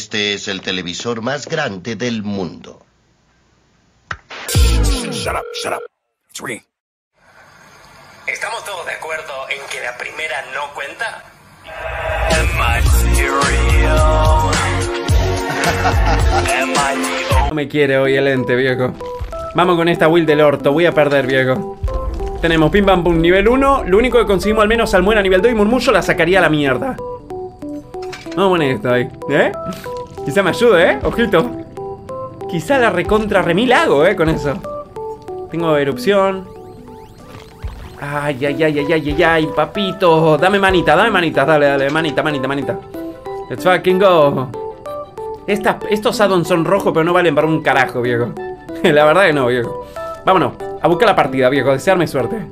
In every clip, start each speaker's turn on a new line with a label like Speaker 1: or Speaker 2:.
Speaker 1: Este es el televisor más grande del mundo.
Speaker 2: Shut up, shut up. It's ringing.
Speaker 3: ¿Estamos todos de acuerdo en que la primera no cuenta?
Speaker 4: No me quiere hoy el ente, viejo. Vamos con esta Will del orto. Voy a perder, viejo. Tenemos Pim Pam Pum nivel 1. Lo único que conseguimos al menos Almuera nivel 2 y Murmullo la sacaría a la mierda. Vamos a poner esto ahí. ¿Eh? Quizá me ayude, ¿eh? Ojito. Quizá la recontra remil hago, ¿eh? Con eso. Tengo erupción. Ay, ay, ay, ay, ay, ay, ay, papito. Dame manita, dame manita, dale, dale, manita, manita, manita. Let's fucking go. Estas, estos addons son rojos, pero no valen para un carajo, viejo. La verdad que no, viejo. Vámonos, a buscar la partida, viejo. Desearme suerte.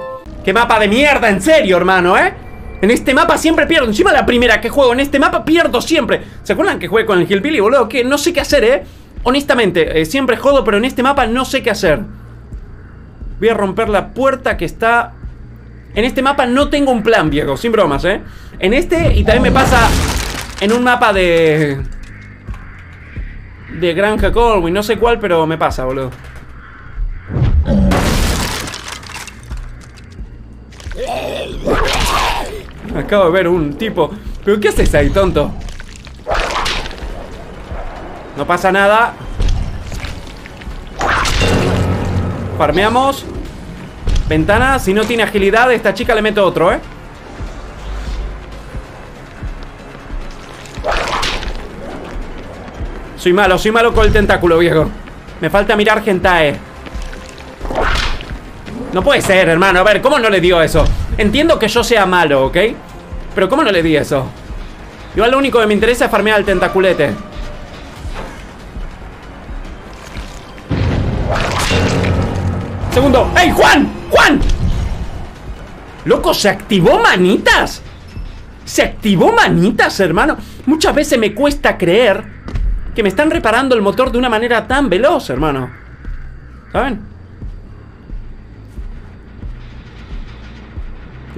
Speaker 4: ¡Qué mapa de mierda, en serio, hermano, eh! En este mapa siempre pierdo. Encima la primera que juego en este mapa pierdo siempre. ¿Se acuerdan que jugué con el Hillbilly, boludo? Que no sé qué hacer, eh. Honestamente, eh, siempre jodo, pero en este mapa no sé qué hacer. Voy a romper la puerta que está... En este mapa no tengo un plan, viejo. Sin bromas, eh. En este, y también me pasa en un mapa de de Granja Colwyn, no sé cuál, pero me pasa, boludo. Acabo de ver un tipo. ¿Pero qué haces ahí, tonto? No pasa nada. Farmeamos. Ventana. Si no tiene agilidad, esta chica le meto otro, ¿eh? Soy malo, soy malo con el tentáculo, viejo. Me falta mirar Gentae. No puede ser, hermano. A ver, ¿cómo no le dio eso? Entiendo que yo sea malo, ¿ok? Pero ¿cómo no le di eso? Igual lo único que me interesa es farmear el tentaculete. Segundo. ¡Ey, Juan! ¡Juan! Loco, ¿se activó manitas? ¿Se activó manitas, hermano? Muchas veces me cuesta creer que me están reparando el motor de una manera tan veloz, hermano. ¿Saben?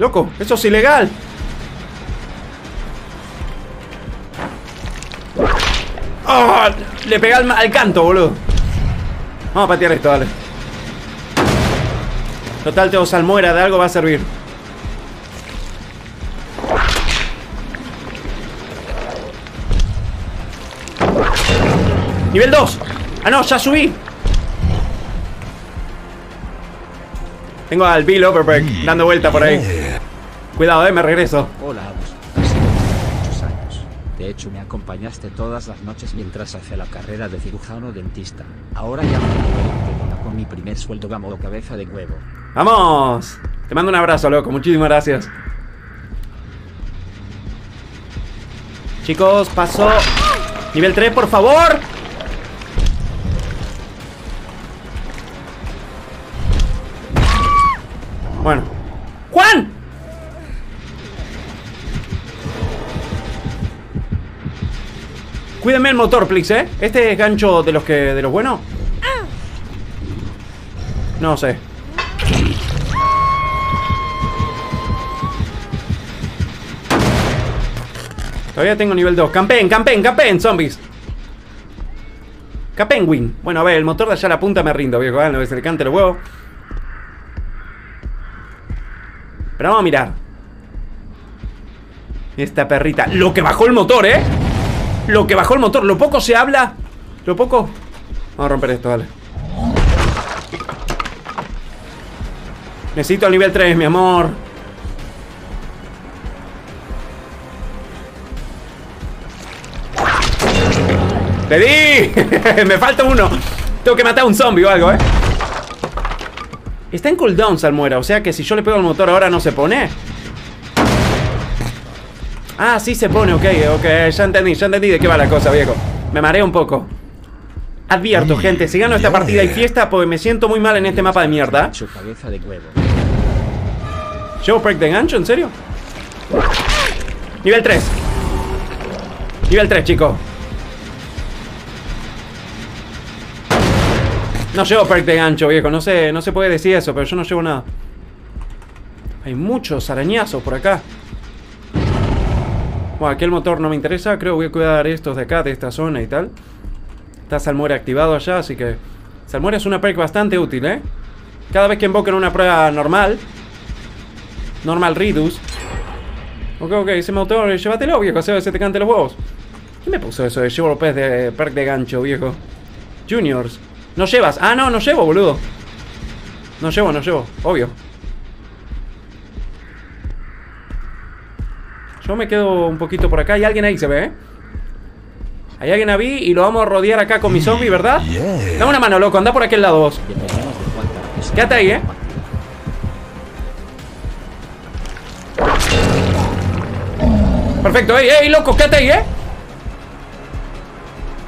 Speaker 4: Loco, eso es ilegal. ¡Oh! Le pegué al, canto, boludo. Vamos a patear esto, dale. Total, tengo salmuera, de algo va a servir. Nivel 2 Ah no, ya subí Tengo al Bill Overberg dando vuelta por ahí Cuidado, eh, me regreso
Speaker 5: Hola, muchos años. De hecho, me acompañaste todas las noches mientras hacía la carrera de cirujano dentista. Ahora ya me con mi primer sueldo gamo cabeza de huevo.
Speaker 4: ¡Vamos! Te mando un abrazo, loco, muchísimas gracias Chicos, paso Nivel 3, por favor Bueno. ¡Juan! Cuídenme el motor, please, ¿eh? ¿Este es gancho de los que... de los buenos? No sé. Todavía tengo nivel 2. Campen, campen, campen, zombies. Capenguin. Bueno, a ver, el motor de allá a la punta me rindo, viejo. ¿eh? No se le cante el huevo. Pero vamos a mirar Esta perrita Lo que bajó el motor, ¿eh? Lo que bajó el motor Lo poco se habla. Lo poco. Vamos a romper esto, dale. Necesito el nivel 3, mi amor. ¡Le di! Me falta uno. Tengo que matar a un zombie o algo, ¿eh? Está en cooldown Salmuera, o sea que si yo le pego al motor ahora no se pone Ah, sí se pone, ok, ok, ya entendí, ya entendí de qué va la cosa, viejo Me mareo un poco Advierto, gente, si gano esta partida y fiesta Pues me siento muy mal en este mapa de mierda
Speaker 5: cabeza de huevo
Speaker 4: ¿Llevo break de gancho? ¿En serio? Nivel 3 Nivel 3, chicos No llevo perk de gancho, viejo. No sé, no se puede decir eso, pero yo no llevo nada. Hay muchos arañazos por acá. Bueno, aquí el motor no me interesa. Creo que voy a cuidar estos de acá, de esta zona y tal. Está Salmuera activado allá, así que... Salmuera es una perk bastante útil, ¿eh? Cada vez que invoquen una prueba normal... Normal Reduce... Ok, ok, ese motor, llévatelo, viejo, se, se te cante los huevos. ¿Quién me puso eso de llevo pez de perk de gancho, viejo? Juniors. ¿No llevas? Ah, no, no llevo, boludo. No llevo, no llevo, obvio. Yo me quedo un poquito por acá. Hay alguien ahí, se ve, ¿eh? Hay alguien ahí y lo vamos a rodear acá con mi zombie, ¿verdad? Dame una mano, loco. Anda por aquel lado vos. Quédate ahí, ¿eh? Perfecto, ey, ey, loco, quédate ahí, ¿eh?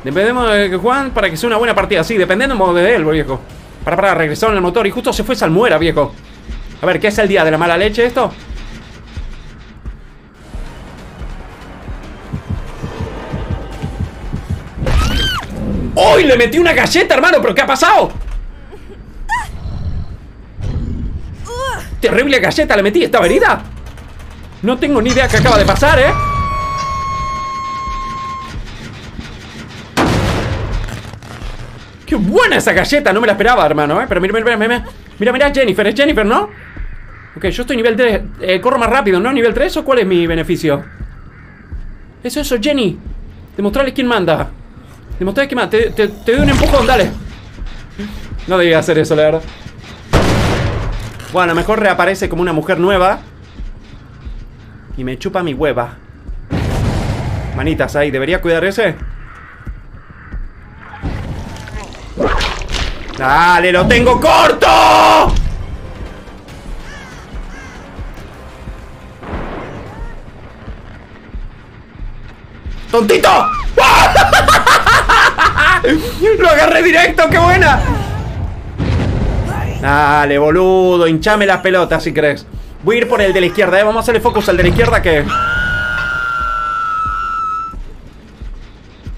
Speaker 4: Dependemos de Juan para que sea una buena partida. Sí, dependemos de él, viejo. Para, para, regresaron el motor y justo se fue Salmuera, viejo. A ver, ¿qué es el día de la mala leche esto? ¡Uy! Le metí una galleta, hermano, pero ¿qué ha pasado? Terrible galleta le metí, ¿estaba herida? No tengo ni idea qué acaba de pasar, ¿eh? ¡Qué buena esa galleta! No me la esperaba, hermano, ¿eh? Pero mira, mira, mira, mira, mira, mira, Jennifer, es Jennifer, ¿no? Ok, yo estoy nivel 3, eh, corro más rápido, ¿no? ¿Nivel 3 o cuál es mi beneficio? Eso, eso, Jenny Demostrarles quién manda Demostrarles quién manda, te, te, te doy un empujón, dale No debía hacer eso, la verdad Bueno, a lo mejor reaparece como una mujer nueva Y me chupa mi hueva Manitas ahí, ¿debería cuidar ese? ¡Dale, lo tengo corto! ¡Tontito! ¡Lo agarré directo! ¡Qué buena! Dale, boludo, hinchame las pelotas si crees. Voy a ir por el de la izquierda, ¿eh? Vamos a hacerle focus al de la izquierda que...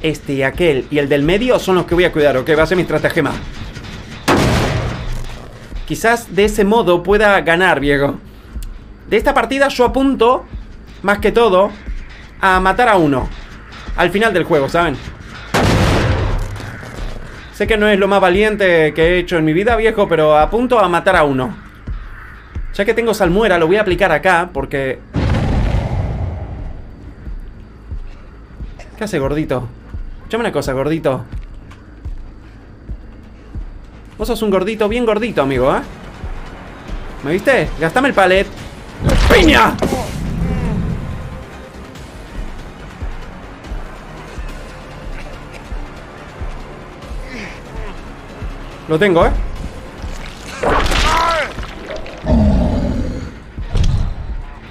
Speaker 4: Este y aquel y el del medio son los que voy a cuidar, ¿ok? Va a ser mi estratagema. Quizás de ese modo pueda ganar, viejo. De esta partida yo apunto, más que todo, a matar a uno. Al final del juego, ¿saben? Sé que no es lo más valiente que he hecho en mi vida, viejo, pero apunto a matar a uno. Ya que tengo salmuera, lo voy a aplicar acá, porque... ¿Qué hace, gordito? Escuchame una cosa, gordito. Vos sos un gordito, bien gordito, amigo, ¿eh? ¿Me viste? Gastame el palet. ¡Piña! Lo tengo, ¿eh?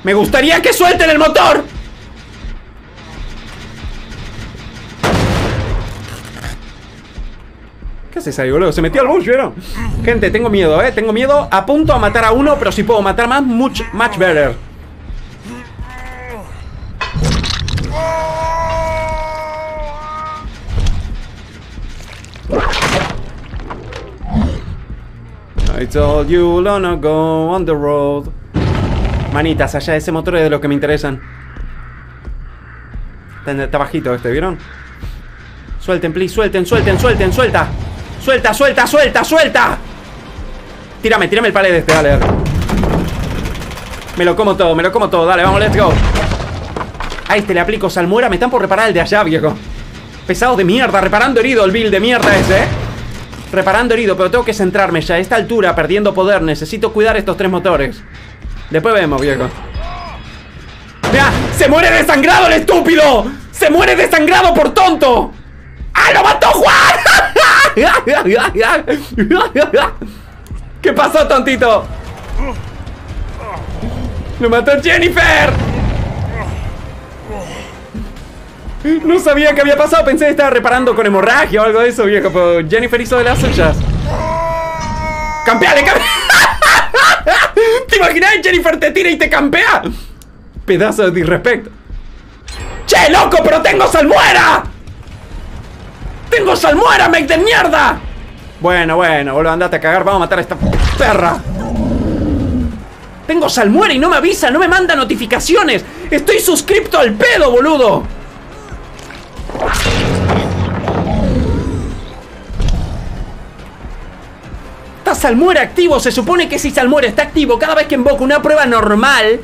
Speaker 4: ¡Me gustaría que suelten el motor! ¿Qué haces ahí, boludo? Se metió al bush, ¿vieron? Gente, tengo miedo, ¿eh? Tengo miedo. Apunto a matar a uno, pero si puedo matar más, much, much better. I told you long ago on the road. Manitas, allá ese motor es de los que me interesan. Está, bajito este, ¿vieron? Suelten, please, suelten, suelten, suelten, suelta. Suelta, suelta, suelta, suelta. Tírame, tírame el palet de este, dale, dale. Me lo como todo, me lo como todo, dale, vamos, let's go. A este le aplico salmuera, me están por reparar el de allá, viejo. Pesado de mierda, reparando herido el bill de mierda ese, ¿eh? Reparando herido, pero tengo que centrarme ya. A esta altura, perdiendo poder, necesito cuidar estos tres motores. Después vemos, viejo. ¡Mira! ¡Se muere desangrado el estúpido! ¡Se muere desangrado por tonto! ¡Ah, lo mató Juan! ¿Qué pasó, tontito? ¡Lo mató Jennifer! No sabía qué había pasado, pensé que estaba reparando con hemorragia o algo de eso, viejo, pero Jennifer hizo de las suyas. ¡Campeale, campeale! ¿Te imaginas Jennifer te tira y te campea? Pedazo de disrespecto. ¡Che, loco, pero tengo salmuera! ¡Tengo salmuera, make de mierda! Bueno, bueno, boludo, andate a cagar, vamos a matar a esta perra. Tengo salmuera y no me avisa, no me manda notificaciones. Estoy suscripto al pedo, boludo. Está Salmuera activo. Se supone que si Salmuera está activo cada vez que invoco una prueba normal,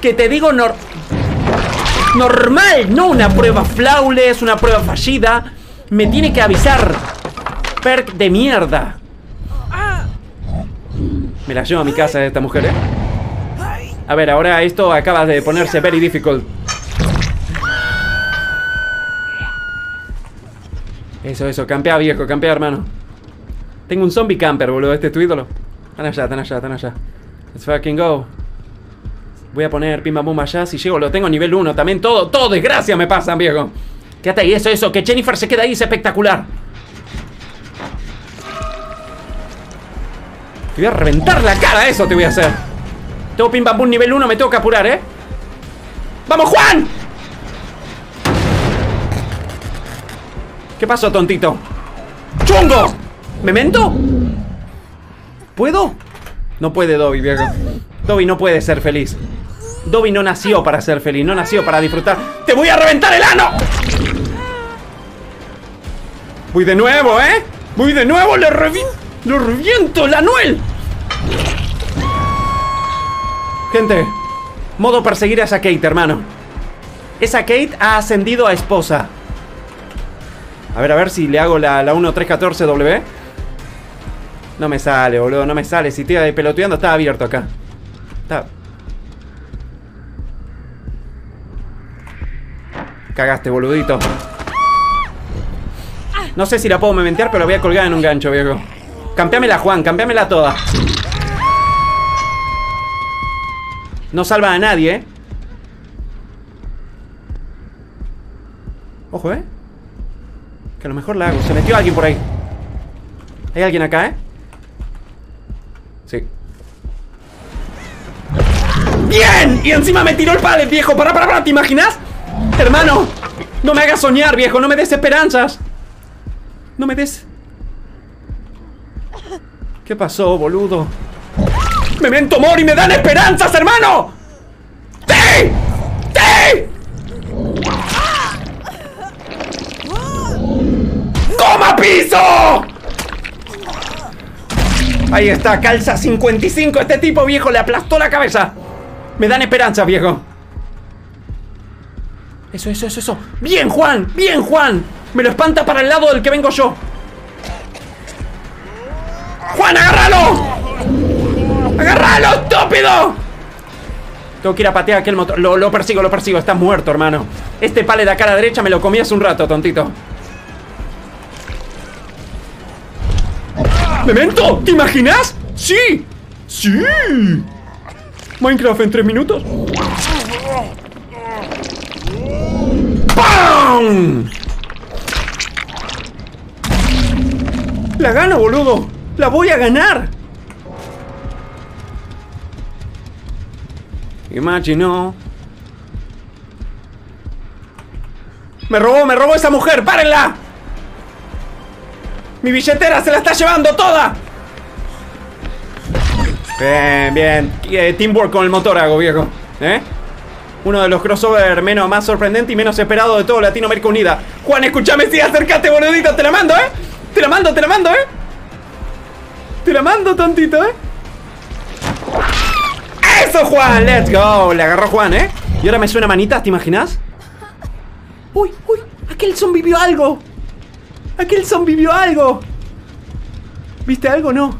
Speaker 4: que te digo nor normal, no una prueba flawless, una prueba fallida, me tiene que avisar. Perk de mierda. Me la llevo a mi casa esta mujer, ¿eh? A ver, ahora esto acaba de ponerse very difficult. Eso, eso, campea viejo, campea hermano. Tengo un zombie camper, boludo, este es tu ídolo. Están allá, están allá, están allá. Let's fucking go. Voy a poner pim pam pum allá. Si llego, lo tengo nivel 1 también. Todo, todo desgracia me pasan, viejo. Quédate ahí, eso, eso. Que Jennifer se queda ahí es espectacular. Te voy a reventar la cara, eso te voy a hacer. Tengo pim pum nivel 1, me tengo que apurar, ¿eh? ¡Vamos, Juan! ¿Qué pasó, tontito? ¡Chungo! ¿Memento? ¿Puedo? No puede Dobby, viejo. Dobby no puede ser feliz. Dobby no nació para ser feliz, no nació para disfrutar. ¡Te voy a reventar el ano! Voy de nuevo, ¿eh? Voy de nuevo, le reviento. ¡Lo el anuel! Gente, modo perseguir a esa Kate, hermano. Esa Kate ha ascendido a esposa. A ver, a ver si le hago la, la 1314W. No me sale, boludo, no me sale. Si estoy peloteando, está abierto acá. Está... Cagaste, boludito. No sé si la puedo mementear, pero la voy a colgar en un gancho, viejo. Campeámela, Juan, campeámela toda. No salva a nadie, ¿eh? Ojo, ¿eh? Que a lo mejor la hago. Se metió alguien por ahí. ¿Hay alguien acá, eh? Sí. ¡Bien! Y encima me tiró el palet, viejo. Para, para, para. ¿Te imaginas? Hermano, no me hagas soñar, viejo. No me des esperanzas. No me des... ¿Qué pasó, boludo? ¡Memento mori! ¡Me dan esperanzas, hermano! ¡Sí! ¡Sí! ¡Toma piso! Ahí está, calza 55 Este tipo viejo le aplastó la cabeza. Me dan esperanza, viejo. Eso, eso, eso, eso. Bien, Juan, bien, Juan. Me lo espanta para el lado del que vengo yo. ¡Juan, agárralo! ¡Agárralo, estúpido! Tengo que ir a patear aquel motor. Lo, lo persigo, lo persigo, está muerto, hermano. Este pale de acá a la derecha me lo comí hace un rato, tontito ¡Memento! ¿Te imaginas? ¡Sí! ¡Sí! Minecraft en tres minutos. ¡Pam! La gano, boludo. La voy a ganar. Imagino. Me robó, me robó esa mujer. ¡Párenla! ¡Mi billetera se la está llevando toda! Bien, bien. Eh, teamwork con el motor hago, viejo. ¿Eh? Uno de los crossover menos más sorprendente y menos esperado de todo Latinoamérica Unida. Juan, escúchame, sí, acércate, boludito. Te la mando, ¿eh? Te la mando, te la mando, ¿eh? Te la mando, tontito, ¿eh? ¡Eso, Juan! ¡Let's go! Le agarró Juan, ¿eh? Y ahora me suena manitas, ¿te imaginas? ¡Uy, uy! Aquel zombie vio algo. Aquel zombie vio algo. ¿Viste algo? No.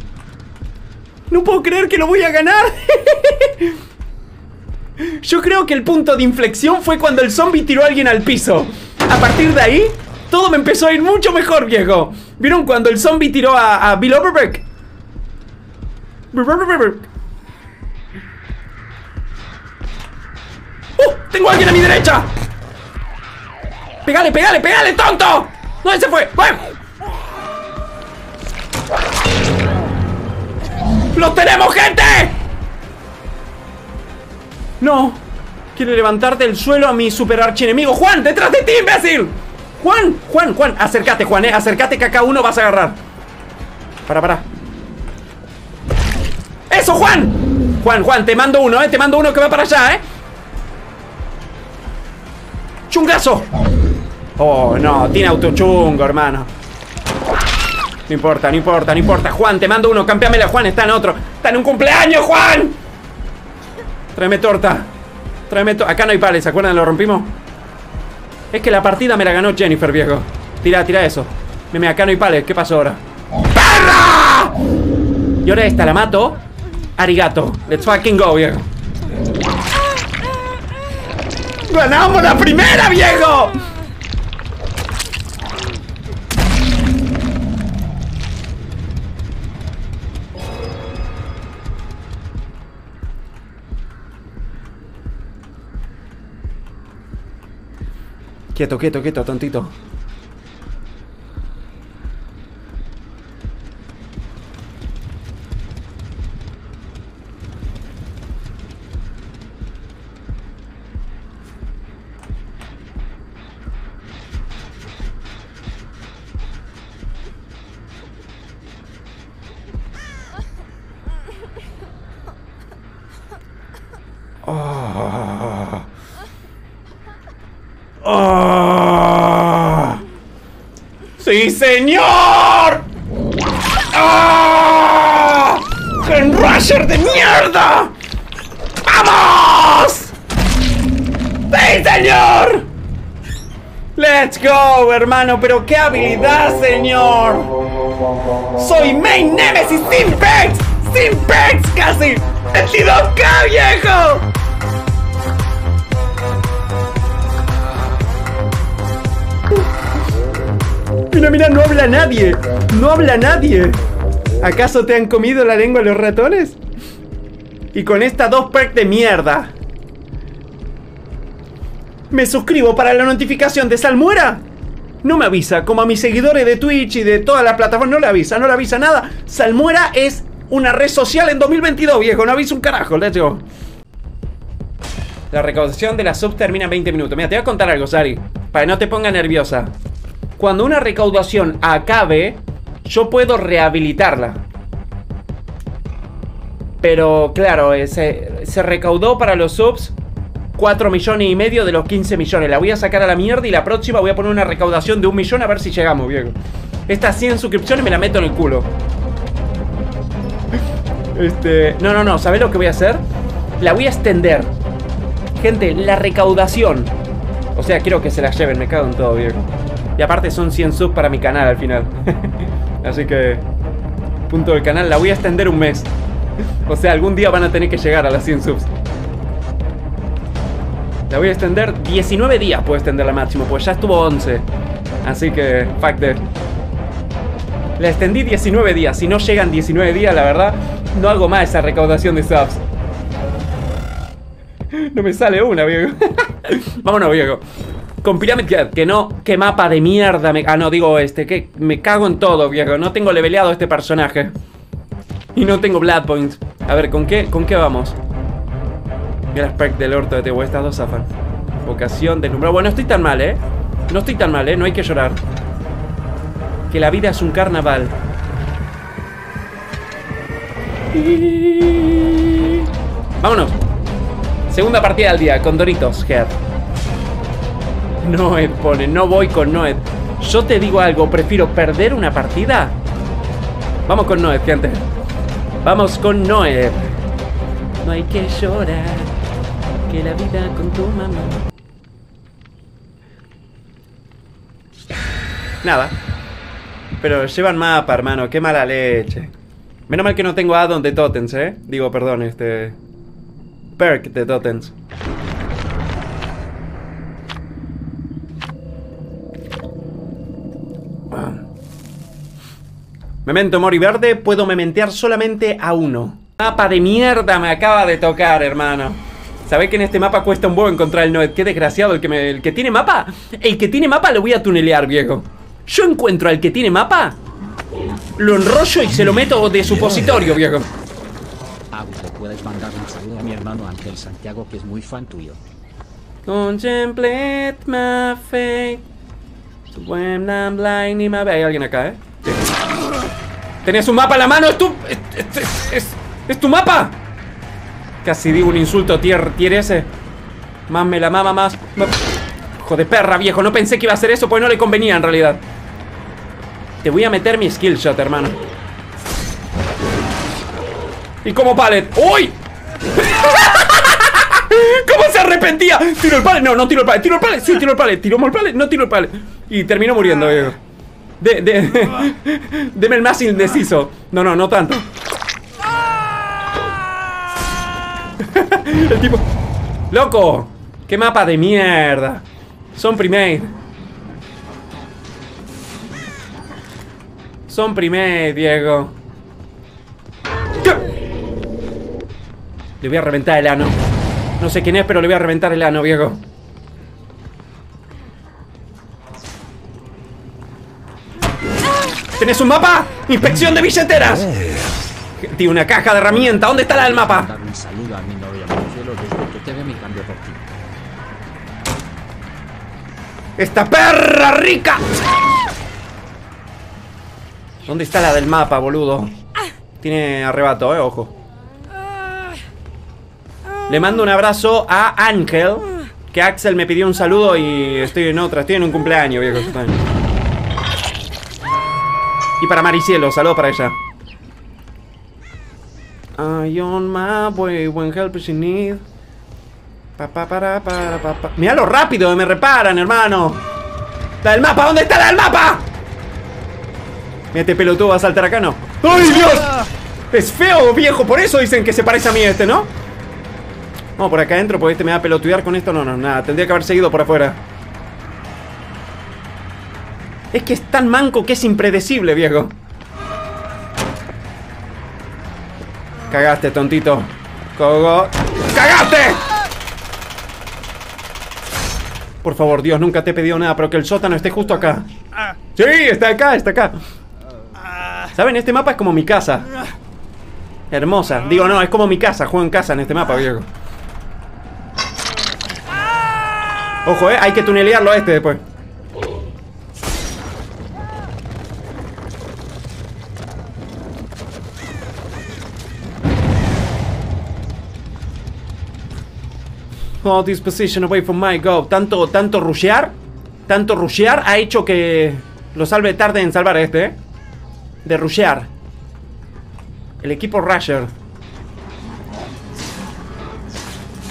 Speaker 4: No puedo creer que lo voy a ganar. Yo creo que el punto de inflexión fue cuando el zombie tiró a alguien al piso. A partir de ahí, todo me empezó a ir mucho mejor, viejo. ¿Vieron cuando el zombie tiró a, Bill Overbeck? ¡Uh! ¡Tengo a alguien a mi derecha! ¡Pégale, pégale, pégale, tonto! ¿Dónde se fue? ¡Bueno! ¡Los tenemos, gente! No. Quiere levantarte del suelo a mi super archienemigo. ¡Juan! ¡Detrás de ti, imbécil! ¡Juan! ¡Juan! ¡Juan! Acércate, Juan, eh. Acércate que acá uno vas a agarrar. Para, para. ¡Eso, Juan! Juan, Juan, te mando uno, eh. Te mando uno que va para allá, eh. ¡Chungazo! Oh, no, tiene autochungo, hermano. No importa, no importa, no importa. Juan, te mando uno, campeamela, Juan, está en otro. Está en un cumpleaños, Juan. Tráeme torta. Tráeme torta. Acá no hay pales, ¿se acuerdan? Lo rompimos. Es que la partida me la ganó Jennifer, viejo. Tira, tira eso. Meme, acá no hay pales. ¿Qué pasó ahora? ¡Perra! Y ahora esta la mato. Arigato. Let's fucking go, viejo. ¡Ganamos la primera, viejo! Quieto, quieto, quieto, tontito. Señor! ¡Oh! ¡Gen Rusher de mierda! ¡Vamos! ¡Sí, señor! ¡Let's go, hermano! ¡Pero qué habilidad, señor! ¡Soy Main Nemesis Simpex! ¡Simpex casi! ¡22k, viejo! Mira, mira, no habla nadie. No habla nadie. ¿Acaso te han comido la lengua los ratones? Y con estas dos perks de mierda. Me suscribo para la notificación de Salmuera. No me avisa, como a mis seguidores de Twitch y de todas las plataformas, no le avisa, no le avisa nada. Salmuera es una red social en 2022, viejo, no avisa un carajo, let's go. La recaudación de la sub termina en 20 minutos. Mira, te voy a contar algo, Sari, para que no te ponga nerviosa. Cuando una recaudación acabe, yo puedo rehabilitarla. Pero claro, eh, se, recaudó para los subs 4 millones y medio de los 15 millones. La voy a sacar a la mierda y la próxima voy a poner una recaudación de un millón a ver si llegamos, viejo. Estas 100 suscripciones me la meto en el culo. Este... No, no, no. ¿Sabes lo que voy a hacer? La voy a extender. Gente, la recaudación. O sea, quiero que se la lleven. Me cago en todo, viejo. Y aparte son 100 subs para mi canal al final. Así que... Punto del canal. La voy a extender un mes. O sea, algún día van a tener que llegar a las 100 subs. La voy a extender 19 días puedo extenderla máximo, pues ya estuvo 11. Así que, fuck that. La extendí 19 días. Si no llegan 19 días, la verdad, no hago más esa recaudación de subs. No me sale una, viejo. Vámonos, viejo. Con Pyramid que no, qué mapa de mierda me... Ah, no, digo este, que me cago en todo, viejo. No tengo leveleado este personaje. Y no tengo Blood Points. A ver, ¿con qué, con qué vamos? El spec del orto de Tehuo, estas dos zafan. Vocación, deslumbrado. Bueno, no estoy tan mal, ¿eh? No estoy tan mal, ¿eh? No hay que llorar. Que la vida es un carnaval. Vámonos. Segunda partida del día con Doritos, Head. Noed pone, no voy con Noed. Yo te digo algo, prefiero perder una partida. Vamos con Noed, gente. Vamos con Noed. No hay que llorar, que la vida con tu mamá. Nada. Pero llevan mapa, hermano, qué mala leche. Menos mal que no tengo addon de Totems, eh. Digo, perdón, este. Perk de Totems. Memento Mori Verde, puedo mementear solamente a uno. Mapa de mierda me acaba de tocar, hermano. ¿Sabés que en este mapa cuesta un huevo encontrar el Noed? Qué desgraciado el que, me, el que tiene mapa. El que tiene mapa lo voy a tunelear, viejo. Yo encuentro al que tiene mapa, lo enrollo y se lo meto de supositorio, viejo.
Speaker 5: Le puedes mandar un saludo a mi hermano Ángel Santiago, que es muy fan tuyo.
Speaker 4: Contemplate my fate. When I'm blind in my Hay alguien acá, ¿eh? Sí. ¿Tenés un mapa en la mano? ¿Es tu, es, tu mapa? Casi digo un insulto tier, tier ese. Más me la mama, más. Hijo de perra, viejo. No pensé que iba a hacer eso porque no le convenía en realidad. Te voy a meter mi skill shot, hermano. Y como pallet. ¡Uy! ¿Cómo se arrepentía? Tiro el pallet. No, no tiro el pallet. Tiro el pallet. Sí, tiro el pallet. Tiro el pallet. No tiro el pallet. Y terminó muriendo, viejo. De, de, deme el más indeciso. No, no, no tanto. El tipo. ¡Loco! ¡Qué mapa de mierda! Son primate. Son primate, Diego. Le voy a reventar el ano. No sé quién es, pero le voy a reventar el ano, viejo. ¿Tenés un mapa? ¡Inspección de billeteras! Tiene una caja de herramientas. ¿Dónde está la del mapa? ¡Esta perra rica! ¿Dónde está la del mapa, boludo? Tiene arrebato, eh, ojo. Le mando un abrazo a Ángel. Que Axel me pidió un saludo y estoy en otra. Estoy en un cumpleaños, viejo. Y para Maricielo, saludo para ella. I on my way when help is in need. Pa, pa, para, para, pa, pa. Mirá lo rápido que me reparan, hermano. La del mapa, ¿dónde está la del mapa? Mira, este pelotudo va a saltar acá, ¿no? ¡Ay, Dios! Es feo, viejo, por eso dicen que se parece a mí este, ¿no? Vamos por acá adentro, porque este me va a pelotudear con esto. No, no, nada, tendría que haber seguido por afuera. Es que es tan manco que es impredecible, viejo. Cagaste, tontito. Cogo. ¡Cagaste! Por favor, Dios, nunca te he pedido nada, pero que el sótano esté justo acá. Sí, está acá, está acá. ¿Saben? Este mapa es como mi casa. Hermosa. Digo, no, es como mi casa. Juego en casa en este mapa, viejo. Ojo, eh, hay que tunelearlo a este después. Oh, this position away from my go. Tanto, tanto rushear. Tanto rushear ha hecho que lo salve tarde en salvar a este, ¿eh? De rushear. El equipo Rusher.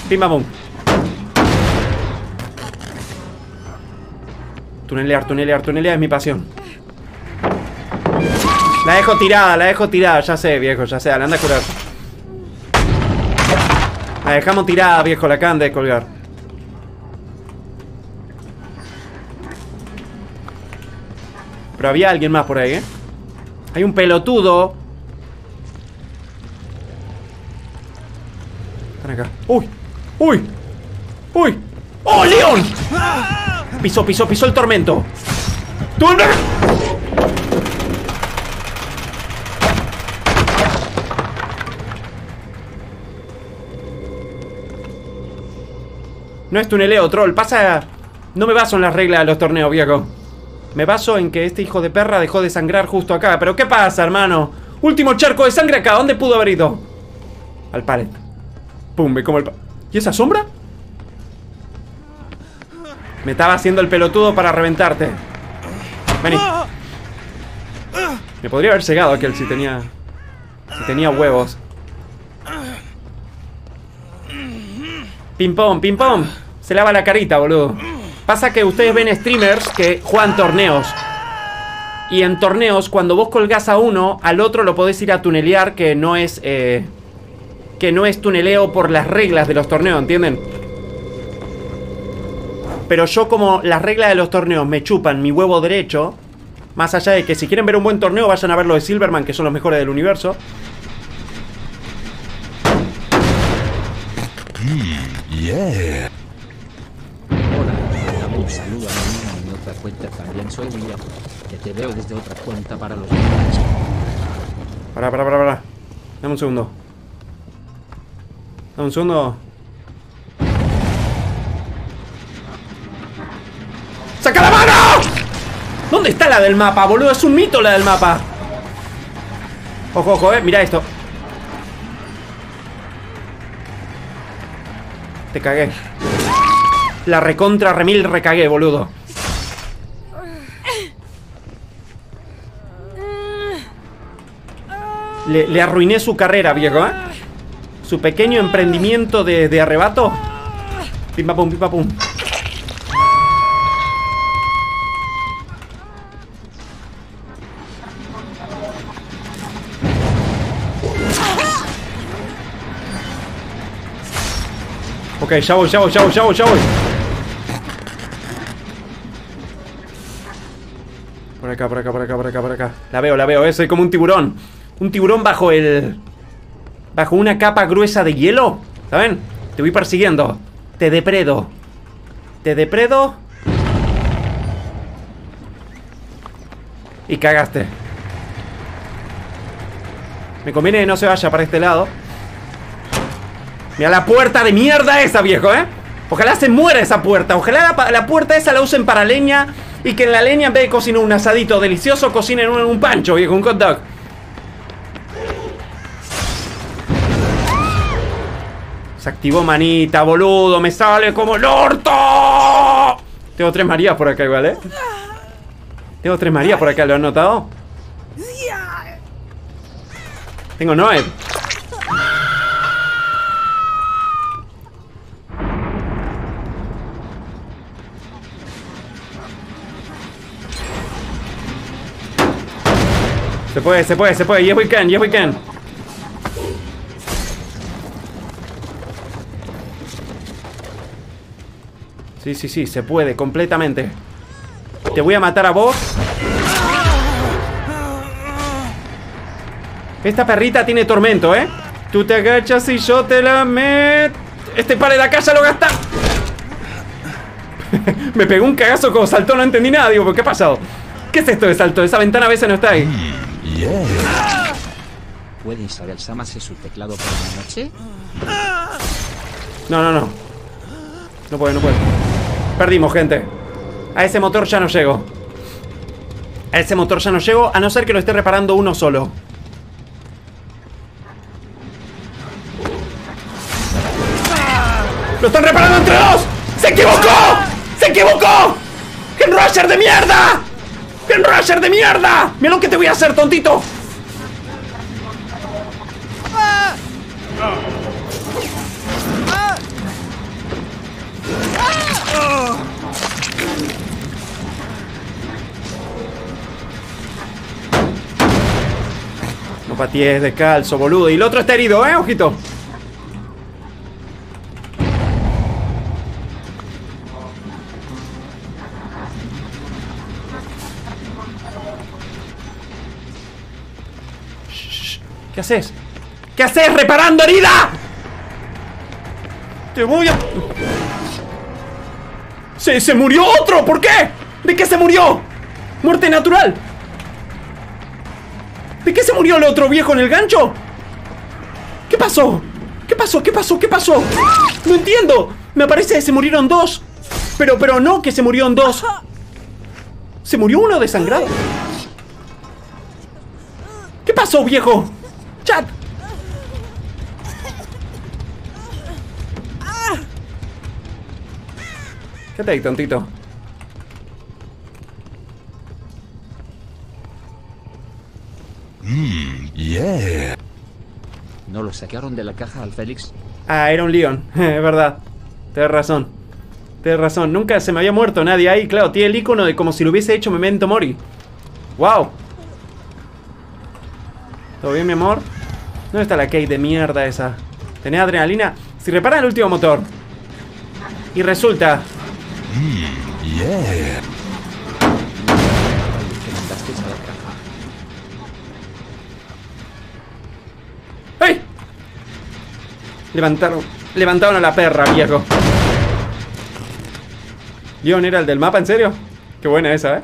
Speaker 4: Pim bam, bum. Tunelear, tunelear, tunelear es mi pasión. La dejo tirada, la dejo tirada, ya sé, viejo, ya sé, la anda a curar. Dejamos tirada, viejo, la acaban de colgar. Pero había alguien más por ahí, ¿eh? Hay un pelotudo. Están acá. ¡Uy! ¡Uy! ¡Uy! ¡Oh, León! Pisó, pisó, pisó el tormento. ¡Tormento! No es tuneleo, troll. Pasa. No me baso en las reglas de los torneos, viejo. Me baso en que este hijo de perra dejó de sangrar justo acá. Pero ¿qué pasa, hermano? Último charco de sangre acá. ¿Dónde pudo haber ido? Al palet. Pum, ve como el pa- ¿Y esa sombra? Me estaba haciendo el pelotudo para reventarte. Vení. Me podría haber llegado aquel si tenía. Si tenía huevos. Ping pong, ping pong. Se lava la carita, boludo. Pasa que ustedes ven streamers que juegan torneos. Y en torneos, cuando vos colgás a uno, al otro lo podés ir a tunelear, que no es. eh, que no es tuneleo por las reglas de los torneos, ¿entienden? Pero yo, como las reglas de los torneos me chupan mi huevo derecho. Más allá de que si quieren ver un buen torneo, vayan a ver los de Silverman, que son los mejores del universo.
Speaker 2: Yeah.
Speaker 5: Hola, dame un saludo a mí en otra cuenta también soy William, que te veo desde otra cuenta para los demás.
Speaker 4: Pará, pará, pará, pará. Dame un segundo. Dame un segundo. ¡Saca la mano! ¿Dónde está la del mapa, boludo? Es un mito la del mapa. Ojo, ojo, eh. Mira esto. Te cagué. La recontra remil recagué, boludo. Le, arruiné su carrera, viejo, ¿eh? Su pequeño emprendimiento de, arrebato. Pim pum, pim pam pum. Ok, ya voy, ya voy, ya voy, ya voy. Por acá, por acá, por acá, por acá, por acá. La veo, la veo, eh. Soy como un tiburón. Un tiburón bajo el... Bajo una capa gruesa de hielo. ¿Saben? Te voy persiguiendo. Te depredo. Te depredo. Y cagaste. Me conviene que no se vaya para este lado. Mira la puerta de mierda esa, viejo, ¿eh? Ojalá se muera esa puerta. Ojalá la, puerta esa la usen para leña. Y que en la leña, en vez de cocinar un asadito delicioso, cocinen un, un pancho, viejo, un hot dog. Se activó manita, boludo. Me sale como el orto. Tengo tres Marías por acá igual, ¿eh? Tengo tres Marías por acá, ¿lo han notado? Tengo Noed. Se puede, se puede, se puede. Yes we can, yes we can. Sí, sí, sí, se puede, completamente. Te voy a matar a vos. Esta perrita tiene tormento, ¿eh? Tú te agachas y yo te la meto. Este pare de acá ya lo gasta. Me pegó un cagazo como saltó, no entendí nada. Digo, ¿qué ha pasado? ¿Qué es esto de salto? Esa ventana a veces no está ahí.
Speaker 2: Yeah.
Speaker 5: ¿Puede Isabel Samase su teclado por la noche?
Speaker 4: No, no, no. No puede, no puede. Perdimos, gente. A ese motor ya no llego. A ese motor ya no llego, a no ser que lo esté reparando uno solo. ¡Lo están reparando entre dos! ¡Se equivocó! ¡Se equivocó! ¡Gen Rusher de mierda! ¡Gen Rusher de mierda! ¡Mira lo que te voy a hacer, tontito! No patees descalzo, boludo. Y el otro está herido, ¿eh? Ojito. ¿Qué haces? ¿Qué haces reparando herida? Te voy a... ¡Se, se murió otro! ¿Por qué? ¿De qué se murió? Muerte natural. ¿De qué se murió el otro viejo en el gancho? ¿Qué pasó? ¿Qué pasó? ¿Qué pasó? ¿Qué pasó? No entiendo. Me parece que se murieron dos. Pero, pero no que se murieron dos. Se murió uno desangrado. ¿Qué pasó, viejo? Chat. Quédate ahí, tontito.
Speaker 2: Yeah.
Speaker 5: ¿No lo sacaron de la caja al Félix?
Speaker 4: Ah, era un león, es verdad. Tienes razón. Tienes razón. Nunca se me había muerto nadie ahí. Claro, tiene el icono de como si lo hubiese hecho Memento Mori. ¡Wow! ¿Todo bien, mi amor? ¿Dónde está la Kate de mierda esa? ¿Tenés adrenalina? Si reparan el último motor. Y resulta...
Speaker 2: Yeah.
Speaker 5: La caja.
Speaker 4: ¡Ay! Levantaron... Levantaron a la perra, viejo. Leon era el del mapa, ¿en serio? Qué buena esa, ¿eh?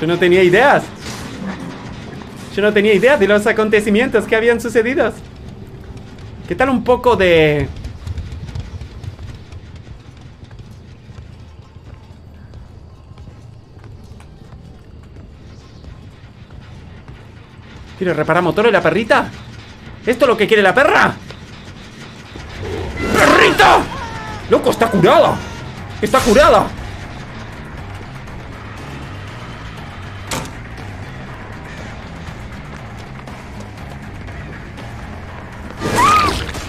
Speaker 4: Yo no tenía ideas. Yo no tenía ideas de los acontecimientos que habían sucedido. ¿Qué tal un poco de... ¿Quiere reparar motores la perrita? ¿Esto es lo que quiere la perra? ¡Perrita! ¡Loco, está curada! ¡Está curada!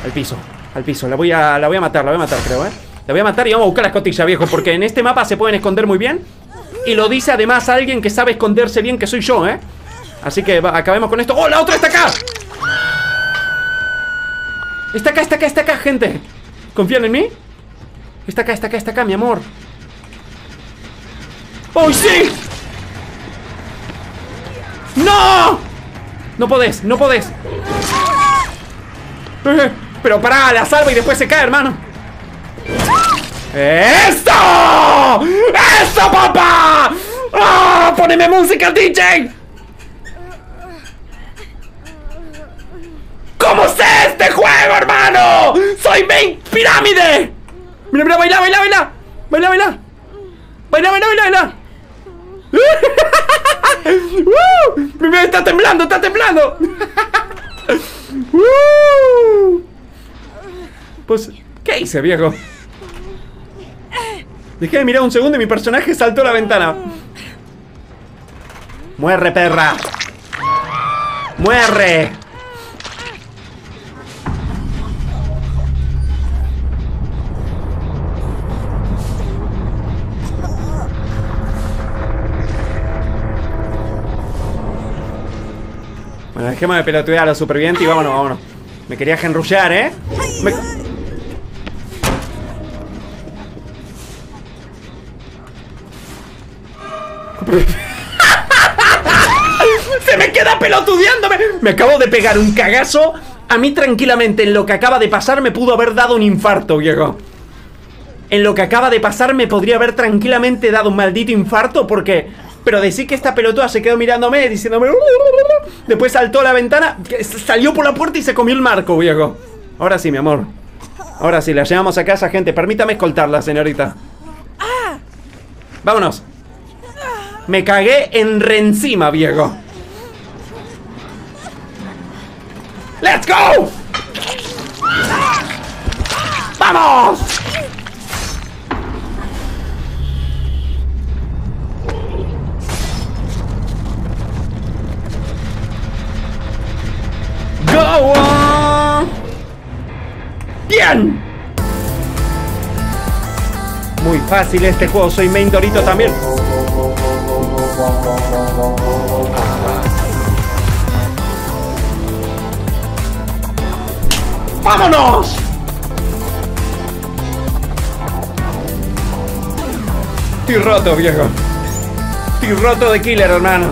Speaker 4: Al piso, al piso. La voy a, la voy a matar, la voy a matar, creo, ¿eh? La voy a matar y vamos a buscar la escotilla, viejo. Porque en este mapa se pueden esconder muy bien. Y lo dice además alguien que sabe esconderse bien, que soy yo, ¿eh? Así que va- acabemos con esto. ¡Oh, la otra está acá! Está acá, está acá, está acá, gente. ¿Confían en mí? Está acá, está acá, está acá, mi amor. ¡Oh, sí! ¡No! No podés, no podés. Pero pará, la salva y después se cae, hermano. ¡Eso! ¡Eso, papá! ¡Ah! ¡Poneme música, DJ! ¿Cómo sé este juego, hermano? ¡Soy Main Pirámide! Mira, mira, baila, baila, baila. Baila, baila. Baila, baila, baila, baila. ¡Uh! Está temblando, está temblando. ¡Uh! Pues, ¿qué hice, viejo? Dejé de mirar un segundo y mi personaje saltó a la ventana. ¡Muerre, perra! ¡Muerre! Bueno, dejemos de pelotudear a los supervivientes y vámonos, vámonos. Me quería genrullar, ¿eh? Me- ¡Se me queda pelotudeándome! Me acabo de pegar un cagazo. A mí tranquilamente, en lo que acaba de pasar, me pudo haber dado un infarto, viejo. En lo que acaba de pasar, me podría haber tranquilamente dado un maldito infarto porque... Pero decir que esta pelotuda se quedó mirándome, diciéndome... Después saltó a la ventana, salió por la puerta y se comió el marco, viejo. Ahora sí, mi amor. Ahora sí, la llevamos a casa, gente. Permítame escoltarla, señorita. Vámonos. Me cagué en rencima, viejo. ¡Let's go! ¡Vamos! Go! ¡Bien! Muy fácil este juego, soy main Dorito también. ¡Vámonos! Estoy roto, viejo. Estoy roto de killer, hermano.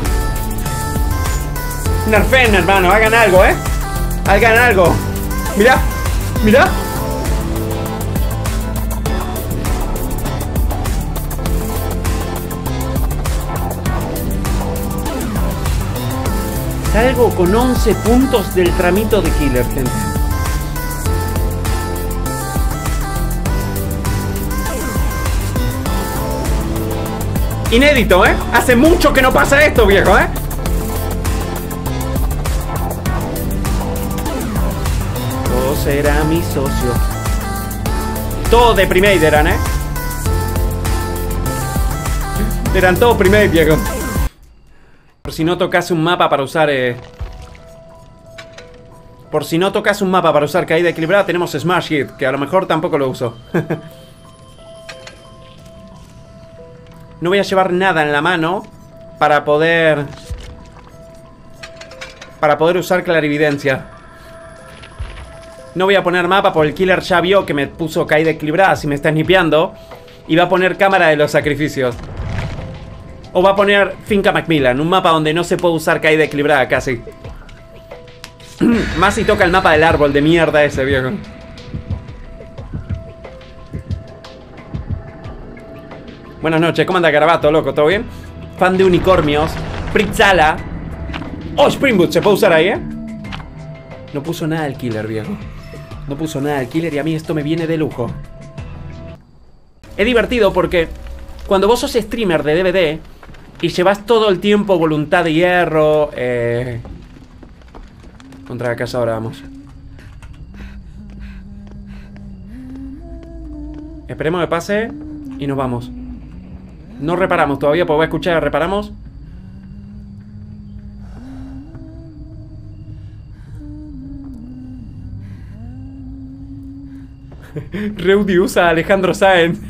Speaker 4: Nerfen, hermano, hagan algo, ¿eh? Hagan algo. Mira, mira. Salgo con 11 puntos del tramito de killer, gente. Inédito, ¿eh? Hace mucho que no pasa esto, viejo, ¿eh? Todo será mi socio. De primate eran, ¿eh? Eran todos primate, viejo. Por si no tocase un mapa para usar... Eh... Por si no tocas un mapa para usar caída equilibrada, tenemos Smash Hit, que a lo mejor tampoco lo uso. no voy a llevar nada en la mano para poder... Para poder usar clarividencia. No voy a poner mapa porque el killer ya vio que me puso caída equilibrada si me está snipeando. Y va a poner cámara de los sacrificios. O va a poner Finca Macmillan, un mapa donde no se puede usar caída equilibrada casi. Más si toca el mapa del árbol de mierda ese, viejo. Buenas noches, ¿cómo anda Garabato, loco? ¿Todo bien? Fan de unicornios. Pritzala. Oh, Springboot, ¿se puede usar ahí, eh? No puso nada el killer, viejo. No puso nada el killer y a mí esto me viene de lujo. Es divertido porque cuando vos sos streamer de DVD y llevas todo el tiempo voluntad de hierro, eh, Contra la casa ahora vamos. Esperemos que pase y nos vamos. No reparamos todavía, porque voy a escuchar, reparamos. Reudy usa a Alejandro Sáenz.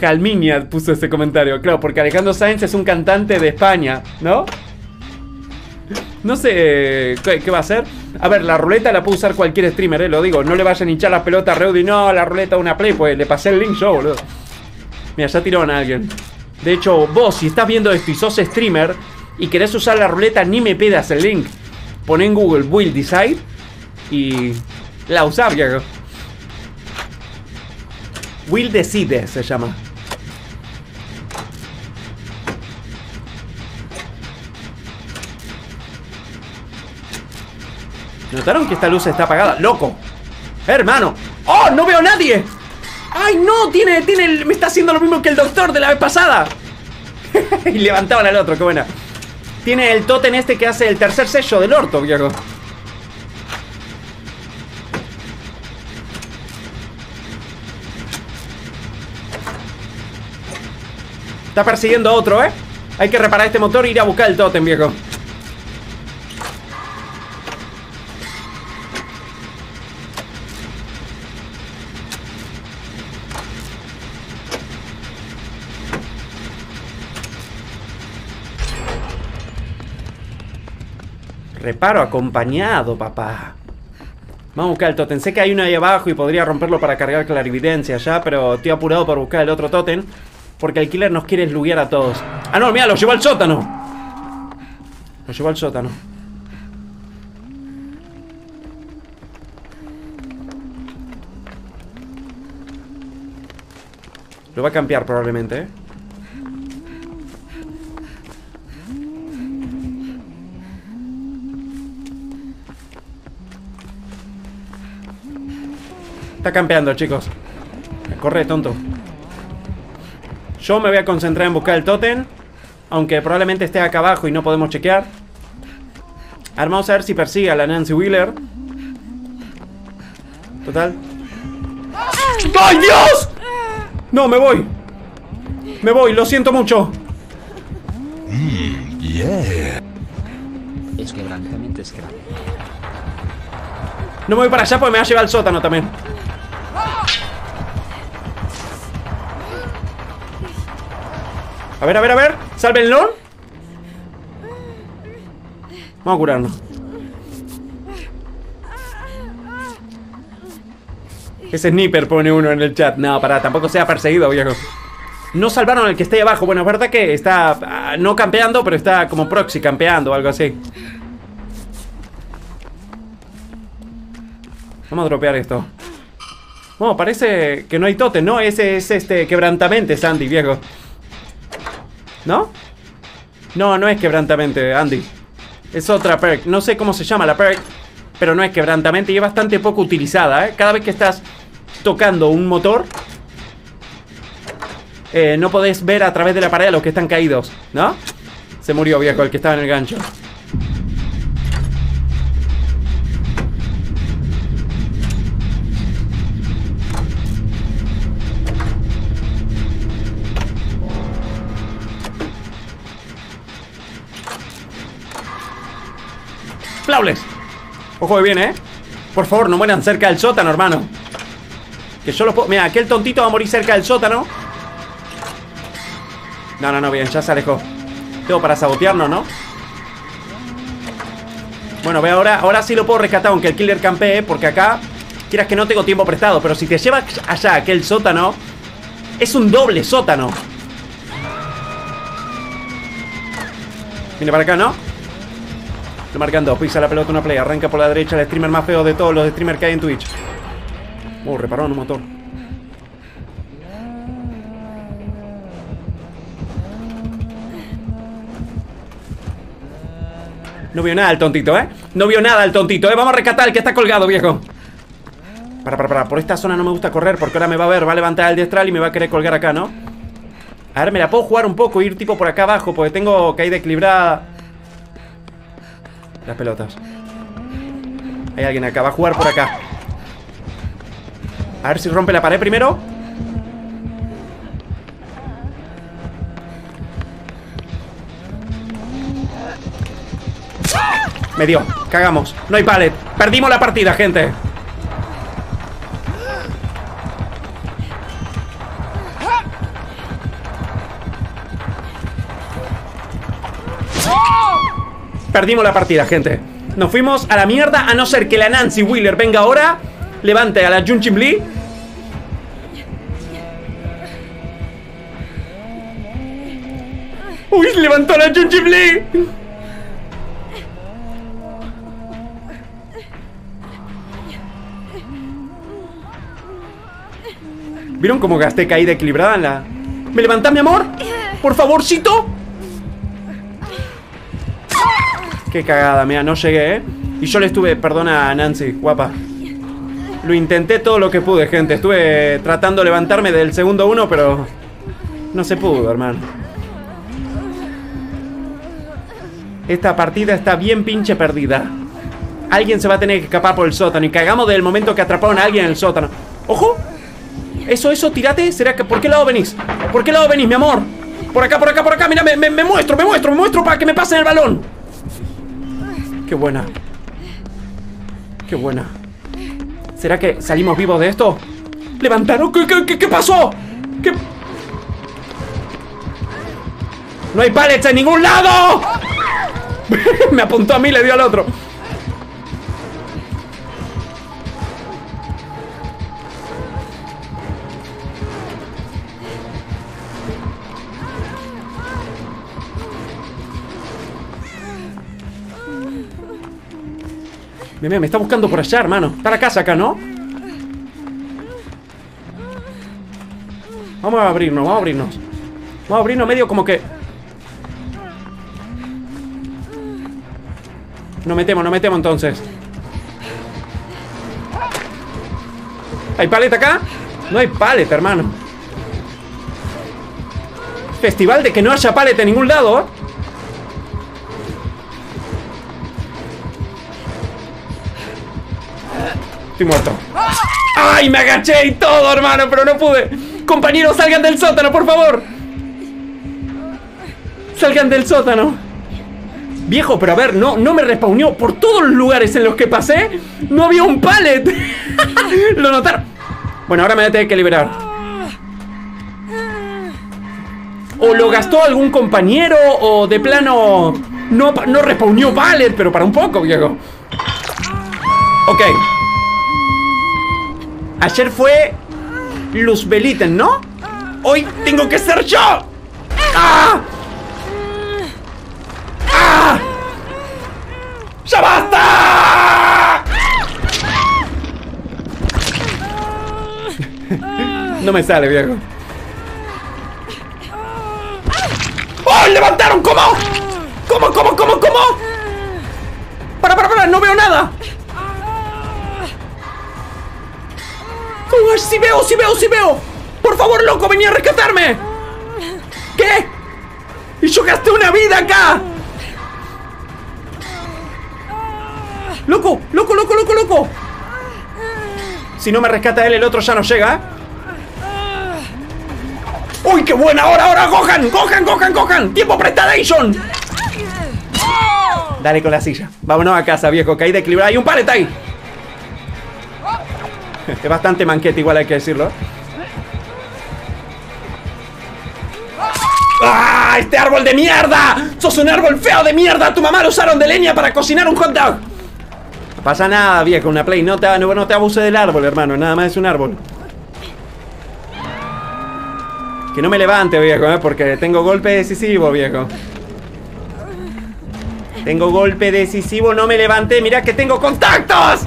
Speaker 4: Jalminia puso ese comentario. Claro, porque Alejandro Sáenz es un cantante de España, ¿no? No sé ¿qué, qué va a hacer. A ver, la ruleta la puede usar cualquier streamer, eh, lo digo. No le vayan a hinchar la pelota a Reudy. No, la ruleta una play, pues le pasé el link yo, boludo. Mira, ya tiraron a alguien. De hecho, vos, si estás viendo esto y sos streamer y querés usar la ruleta, ni me pidas el link. Pon en Google Will Decide y la usás, viejo. Will Decide se llama. ¿Notaron que esta luz está apagada? ¡Loco! ¡Hermano! ¡Oh! ¡No veo a nadie! ¡Ay, no! Tiene, tiene, me está haciendo lo mismo que el doctor de la vez pasada. y levantaban al otro, qué buena. Tiene el totem este que hace el tercer sello del orto, viejo. Está persiguiendo a otro, ¿eh? Hay que reparar este motor e ir a buscar el totem, viejo. Reparo acompañado, papá. Vamos a buscar el totem. Sé que hay uno ahí abajo y podría romperlo para cargar clarividencia ya, pero estoy apurado por buscar el otro totem. Porque el killer nos quiere sluguear a todos. Ah, no, mira, lo llevó al sótano. Lo llevó al sótano. Lo va a cambiar probablemente, ¿eh? Está campeando, chicos. Corre, tonto. Yo me voy a concentrar en buscar el totem. Aunque probablemente esté acá abajo y no podemos chequear. Ahora vamos a ver si persigue a la Nancy Wheeler. Total. ¡Ay, Dios! No, me voy. Me voy, lo siento mucho.
Speaker 2: Yeah.
Speaker 5: Es quebrantamiento es grave.
Speaker 4: No me voy para allá porque me va a llevar al sótano también. A ver, a ver, a ver. Sálvenlo. Vamos a curarnos. Ese sniper pone uno en el chat. No, para, tampoco sea perseguido, viejo. No salvaron al que está ahí abajo. Bueno, es verdad que está ah, no campeando, pero está como proxy campeando o algo así. Vamos a dropear esto. Bueno, parece que no hay totem, ¿no? Ese es este quebrantamente, Sandy, viejo. ¿No? No, no es quebrantamente, Andy. Es otra perk. No sé cómo se llama la perk, pero no es quebrantamente y es bastante poco utilizada, ¿eh? Cada vez que estás tocando un motor, eh, no podés ver a través de la pared a los que están caídos, ¿no? Se murió, viejo, el que estaba en el gancho. Ojo que viene, ¿eh? Por favor, no mueran cerca del sótano, hermano. Que yo los puedo... Mira, aquel tontito va a morir cerca del sótano. No, no, no, bien, ya se alejó. Tengo para sabotearnos, ¿no? Bueno, ve ahora, ahora sí lo puedo rescatar aunque el killer campee, porque acá, quieras que no tengo tiempo prestado, pero si te llevas allá aquel sótano, es un doble sótano. Viene para acá, ¿no? Lo marcan dos, pisa la pelota una play, arranca por la derecha el streamer más feo de todos los streamers que hay en Twitch. Oh, repararon un motor. No vio nada el tontito, ¿eh? No vio nada el tontito, ¿eh? Vamos a rescatar al que está colgado, viejo. Para, para, para. Por esta zona no me gusta correr porque ahora me va a ver, va a levantar el diestral y me va a querer colgar acá, ¿no? A ver, me la puedo jugar un poco, ir tipo por acá abajo porque tengo caída equilibrada. Las pelotas. Hay alguien acá, va a jugar por acá. A ver si rompe la pared primero. Me dio, cagamos. No hay pallet. Perdimos la partida, gente. Perdimos la partida, gente. Nos fuimos a la mierda a no ser que la Nancy Wheeler venga ahora, levante a la Jun Lee. Uy, levantó a la Jun Lee. ¿Vieron cómo gasté caída equilibrada en la... ¿Me levantás, mi amor? Por favorcito. Qué cagada, mira, no llegué, ¿eh? Y yo le estuve, perdona Nancy, guapa. Lo intenté todo lo que pude, gente. Estuve tratando de levantarme del segundo uno, pero... No se pudo, hermano. Esta partida está bien pinche perdida. Alguien se va a tener que escapar por el sótano. Y cagamos del momento que atraparon a alguien en el sótano. ¡Ojo! Eso, eso, tirate. ¿Será que por qué lado venís? ¿Por qué lado venís, mi amor? Por acá, por acá, por acá. Mira, me, me, me muestro, me muestro, me muestro para que me pasen el balón. Qué buena. Qué buena. ¿Será que salimos vivos de esto? ¡Levantaron! ¿Qué, qué, qué, pasó? ¿Qué? ¡No hay pallets en ningún lado! Me apuntó a mí y le dio al otro. Me está buscando por allá, hermano. Está la casa acá, ¿no? Vamos a abrirnos, vamos a abrirnos. Vamos a abrirnos medio como que... No metemos, no metemos entonces. ¿Hay paleta acá? No hay paleta, hermano. Festival de que no haya paleta en ningún lado, ¿eh? Estoy muerto. ¡Ay! Me agaché y todo, hermano, pero no pude. Compañeros, salgan del sótano, por favor. Salgan del sótano. Viejo, pero a ver, no, no me respawneó. Por todos los lugares en los que pasé, no había un pallet. Lo notaron. Bueno, ahora me voy a tener que liberar. O lo gastó algún compañero, o de plano no, no respawneó pallet, pero para un poco, viejo. Ok. Ayer fue Luz Beliten, ¿no? Hoy tengo que ser yo. ¡Ah! ¡Ah! ¡Ya basta! No me sale, viejo. ¡Oh! ¡Levantaron! ¿Cómo? ¿Cómo, cómo, cómo, cómo? Para, para, para, no veo nada. ¡Oh, sí veo, sí veo, sí veo! ¡Por favor, loco, venía a rescatarme! ¿Qué? ¡Y yo gasté una vida acá! ¡Loco, loco, loco, loco, loco! Si no me rescata él, el otro ya no llega, ¿eh? ¡Uy, qué buena! ¡Ahora, ahora! ¡Cojan! ¡Cojan, cojan, cojan! ¡Tiempo prestadation! Dale con la silla. Vámonos a casa, viejo. Caí de equilibrio. ¡Hay un palet ahí! Es bastante manquete, igual hay que decirlo. ¡Ah! ¡Este árbol de mierda! ¡Sos un árbol feo de mierda! ¡Tu mamá lo usaron de leña para cocinar un hot dog! No pasa nada, viejo, una play. No te, no, te abuses del árbol, hermano. Nada más es un árbol. Que no me levante, viejo, ¿eh? porque tengo golpe decisivo, viejo. Tengo golpe decisivo, no me levanté. Mirá que tengo contactos.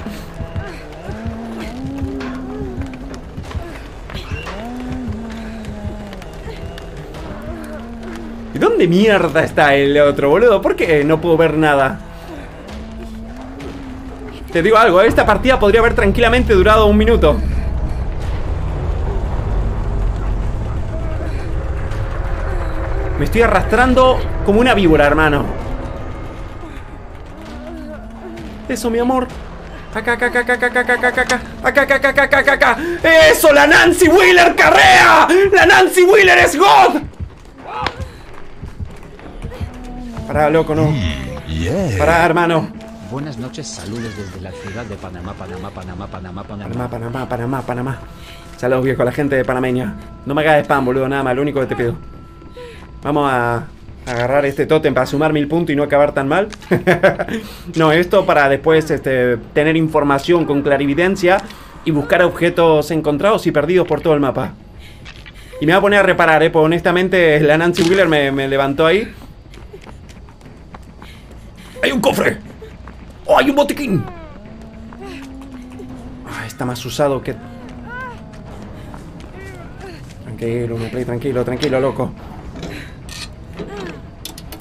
Speaker 4: Dónde mierda está el otro, boludo? ¿Por qué no puedo ver nada? Te digo algo, ¿eh? esta partida podría haber tranquilamente durado un minuto. Me estoy arrastrando como una víbora, hermano. Eso, mi amor. Acá, acá, acá, acá, acá, acá, acá, acá, acá, acá, acá, acá, acá. ¡Eso! ¡La Nancy Wheeler carrea! ¡La Nancy Wheeler es God! Pará, loco, no.
Speaker 2: Yeah.
Speaker 4: Pará, hermano.
Speaker 5: Buenas noches, saludos desde la ciudad de Panamá, Panamá, Panamá, Panamá, Panamá.
Speaker 4: Panamá, Panamá, Panamá, Panamá. Saludos, viejo, a la gente de Panameña. No me hagas spam, boludo, nada más, lo único que te pido. Vamos a agarrar este tótem para sumar mil puntos y no acabar tan mal. no, esto para después este, tener información con clarividencia y buscar objetos encontrados y perdidos por todo el mapa. Y me voy a poner a reparar, eh, porque honestamente la Nancy Wheeler me, me levantó ahí. ¡Hay un cofre! ¡Oh, hay un botiquín! Ah, está más usado que... Tranquilo, me play, tranquilo, tranquilo, loco.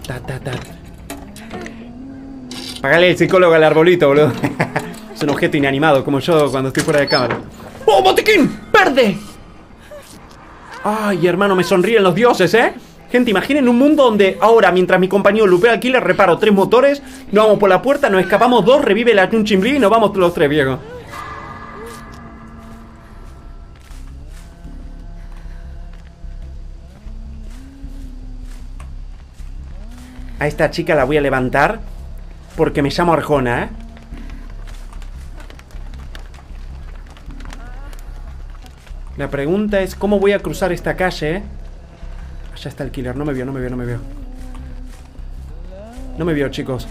Speaker 4: Ta, ta, ta. Págale el psicólogo al arbolito, boludo. es un objeto inanimado, como yo cuando estoy fuera de cámara. ¡Oh, botiquín! ¡Verde! Ay, hermano, me sonríen los dioses, ¿eh? Gente, imaginen un mundo donde ahora, mientras mi compañero lupea al killer, reparo tres motores, nos vamos por la puerta, nos escapamos dos, revive la chunchimbrí y nos vamos los tres, viejo. A esta chica la voy a levantar porque me llamo Arjona, ¿eh? La pregunta es cómo voy a cruzar esta calle, ¿eh? Allá está el killer, no me vio, no me vio, no me vio. No me vio, chicos.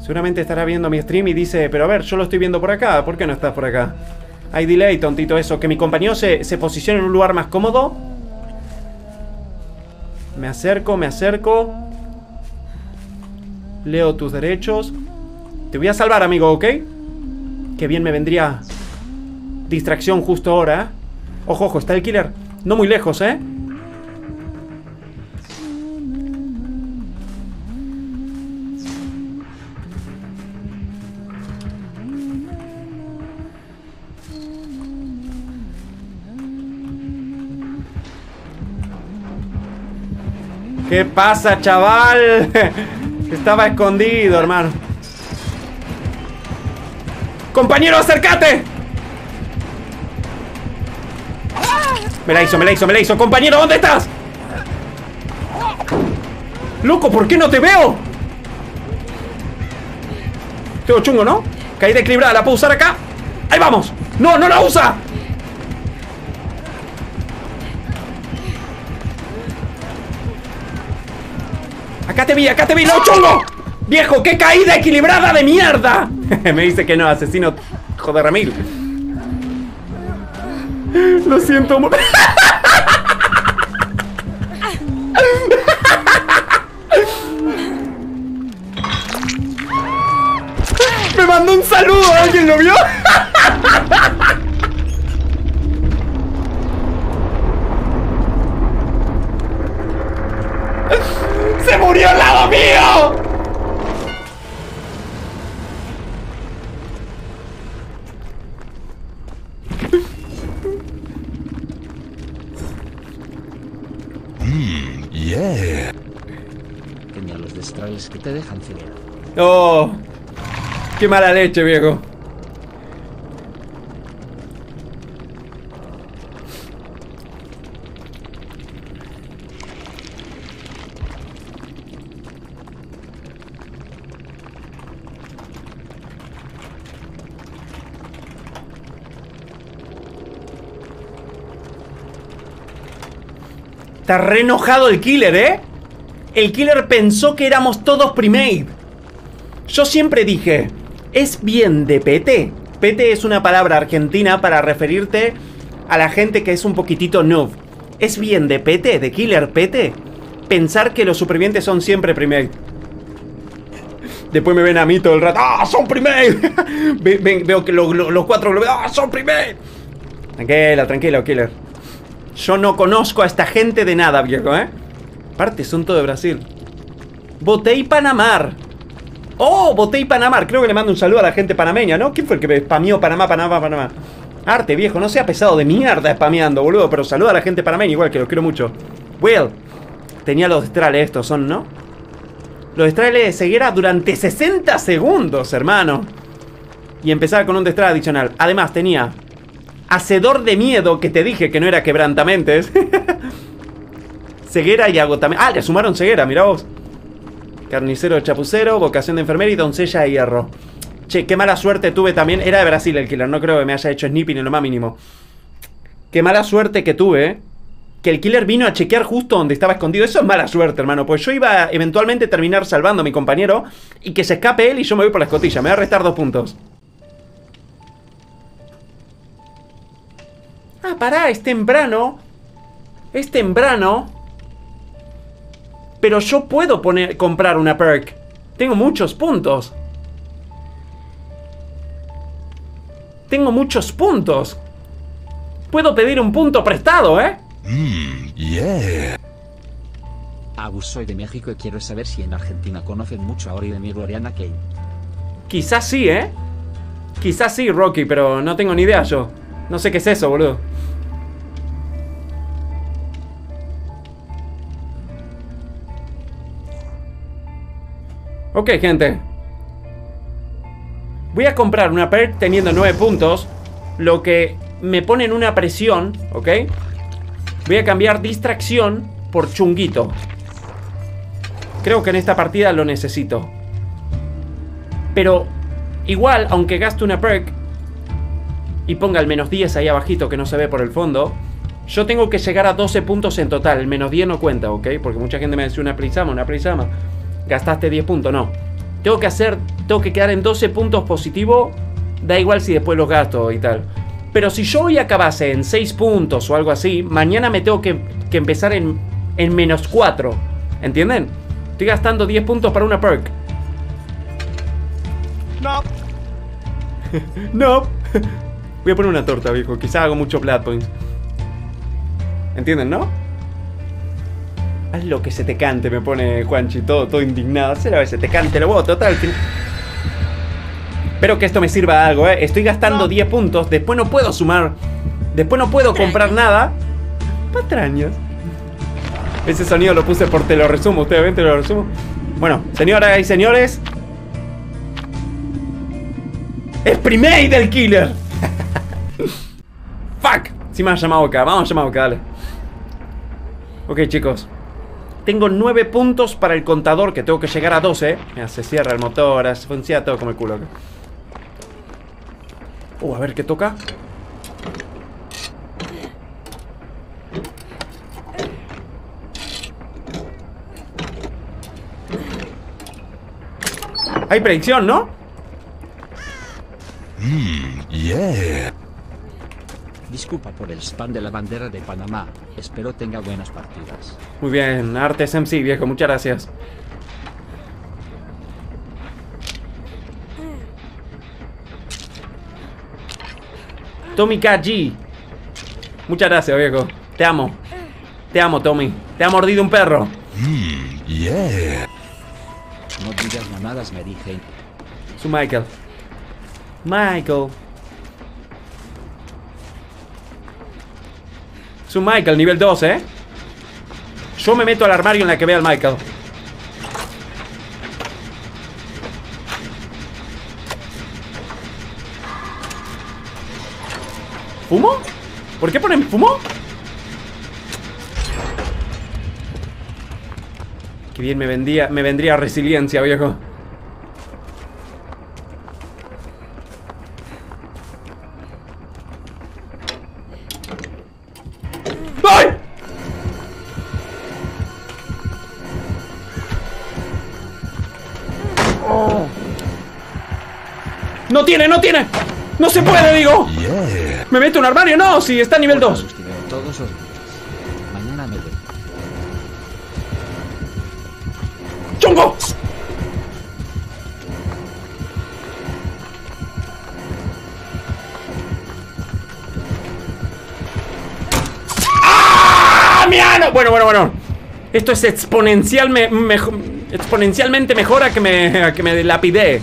Speaker 4: Seguramente estará viendo mi stream y dice, pero a ver, yo lo estoy viendo por acá, ¿por qué no estás por acá? Hay delay, tontito eso, que mi compañero se, se posicione en un lugar más cómodo. Me acerco, me acerco. Leo tus derechos. Te voy a salvar, amigo, ¿ok? Qué bien me vendría distracción justo ahora. ¿eh? Ojo, ojo, está el killer. No muy lejos, ¿eh? ¿Qué pasa, chaval? Estaba escondido, hermano. ¡Compañero, acércate! Me la hizo, me la hizo, me la hizo. Compañero, ¿dónde estás? Loco, ¿por qué no te veo? Tengo chungo, ¿no? Caída equilibrada, ¿la puedo usar acá? ¡Ahí vamos! ¡No, no la usa! Te vi, acá te vi, no chungo. Viejo, qué caída equilibrada de mierda. Me dice que no, asesino. Joder, Ramil. Lo siento. mu- Me mandó un saludo, ¿alguien lo vio? ¡Se murió al lado mío!
Speaker 2: Yeah.
Speaker 5: Tenía los destrales que te dejan ciego.
Speaker 4: Oh, qué mala leche, viejo. Está re enojado el killer, ¿eh? El killer pensó que éramos todos pre-made. Yo siempre dije, es bien de PT. PT es una palabra argentina para referirte a la gente que es un poquitito noob. Es bien de PT, de killer PT, pensar que los supervivientes son siempre pre-made. Después me ven a mí todo el rato, ¡ah, son ven- veo que lo- lo- los cuatro lo ¡ah, son pre-made! Tranquilo, tranquilo, killer. Yo no conozco a esta gente de nada, viejo, ¿eh? Aparte, son todo de Brasil. Botei Panamar. Oh, Botei Panamar. Creo que le mando un saludo a la gente panameña, ¿no? ¿Quién fue el que me spameó Panamá, Panamá, Panamá? Arte, viejo, no sea pesado de mierda spameando, boludo. Pero saluda a la gente panameña, igual que los quiero mucho. Will, tenía los destrales estos, son, ¿no? Los destrales de ceguera durante 60 segundos, hermano. Y empezaba con un destral adicional. Además, tenía Hacedor de miedo, que te dije que no era quebrantamentes. ceguera y agotamiento. Ah, le sumaron ceguera, mira vos. Carnicero chapucero, vocación de enfermera y doncella de hierro. Che, qué mala suerte tuve también. Era de Brasil el killer, no creo que me haya hecho snipping en lo más mínimo. Qué mala suerte que tuve. Que el killer vino a chequear justo donde estaba escondido. Eso es mala suerte, hermano. Pues yo iba a eventualmente terminar salvando a mi compañero. Y que se escape él y yo me voy por la escotilla. Me va a restar dos puntos. Ah, pará, es temprano. Es temprano. Pero yo puedo poner, comprar una perk. Tengo muchos puntos. Tengo muchos puntos. Puedo pedir un punto prestado, ¿eh?
Speaker 2: Mmm, yeah.
Speaker 5: Agus, soy de México y quiero saber si en Argentina conocen mucho a Ori de mi Gloriana Kane.
Speaker 4: Quizás sí, ¿eh? Quizás sí, Rocky, pero no tengo ni idea yo. No sé qué es eso, boludo. Ok, gente. Voy a comprar una perk teniendo 9 puntos. Lo que me pone en una presión, ¿ok? Voy a cambiar distracción por chunguito. Creo que en esta partida lo necesito. Pero igual, aunque gaste una perk y ponga el menos 10 ahí abajito que no se ve por el fondo, yo tengo que llegar a 12 puntos en total. El menos 10 no cuenta, ¿ok? Porque mucha gente me dice una prisama, una prisama. Gastaste 10 puntos, no. Tengo que hacer, tengo que quedar en 12 puntos positivo. Da igual si después los gasto y tal. Pero si yo hoy acabase en 6 puntos o algo así, mañana me tengo que, que empezar en, en menos 4. ¿Entienden? Estoy gastando 10 puntos para una perk.
Speaker 3: No.
Speaker 4: no. Voy a poner una torta, viejo. Quizá hago mucho plat points. ¿Entienden, no? Haz lo que se te cante, me pone Juanchi, todo, todo indignado. Lo que se te cante, lo voy total. que- Espero que esto me sirva de algo, ¿eh? Estoy gastando 10 puntos, después no puedo sumar. Después no puedo comprar nada. Patrañas. Ese sonido lo puse por te lo resumo, ustedes ven, te lo resumo. Bueno, señoras y señores. ¡Es primate del killer! ¡Fuck! Sí me ha llamado acá, vamos a llamar acá, dale. Ok, chicos. Tengo 9 puntos para el contador, que tengo que llegar a 12. Mira, se cierra el motor, se funciona todo como el culo. Uh, a ver qué toca. Hay predicción, ¿no?
Speaker 2: Mmm, yeah.
Speaker 5: Disculpa por el spam de la bandera de Panamá. Espero tenga buenas partidas.
Speaker 4: Muy bien, Artes MC, viejo, muchas gracias. Tommy KG. Muchas gracias, viejo. Te amo. Te amo, Tommy. Te ha mordido un perro.
Speaker 2: Yeah.
Speaker 5: No digas mamadas, me dije.
Speaker 4: Su Michael. Michael. Su Michael, nivel 2, ¿eh? Yo me meto al armario en la que vea al Michael. ¿Fumo? ¿Por qué ponen fumo? Qué bien me vendría, me vendría resiliencia, viejo. Tiene, no tiene! ¡No se puede, digo!
Speaker 2: Yeah.
Speaker 4: ¿Me meto un armario? No, si está a nivel
Speaker 5: Porfa,
Speaker 4: 2.
Speaker 5: los te veo todos los días. Mañana me voy.
Speaker 4: ¡Chungo! ¡Ah! ¡Mi ano! Bueno, bueno, bueno. Esto es exponencial me- exponencialmente mejor a que me, a que me lapidee.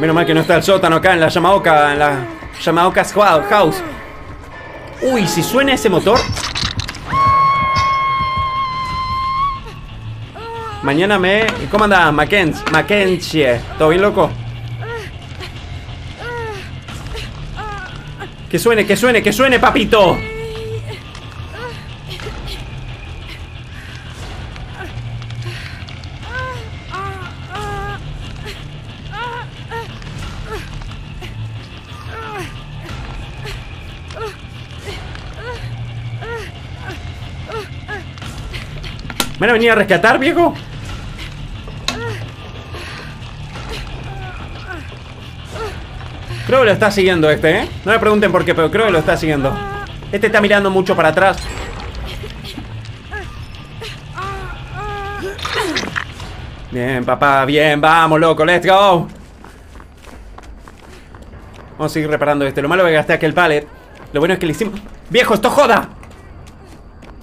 Speaker 4: Menos mal que no está el sótano acá en la Yamaoka, en la Yamaoka's House. Uy, si suena ese motor. Mañana me. ¿Cómo anda? Mackenzie. Mackenzie. ¿Todo bien, loco? Que suene, que suene, que suene, papito. Venir a rescatar, viejo? Creo que lo está siguiendo este, ¿eh? No me pregunten por qué, pero creo que lo está siguiendo. Este está mirando mucho para atrás. Bien, papá, bien, vamos, loco, let's go. Vamos a seguir reparando este. Lo malo es que gasté aquel pallet. Lo bueno es que le hicimos. ¡Viejo, esto joda!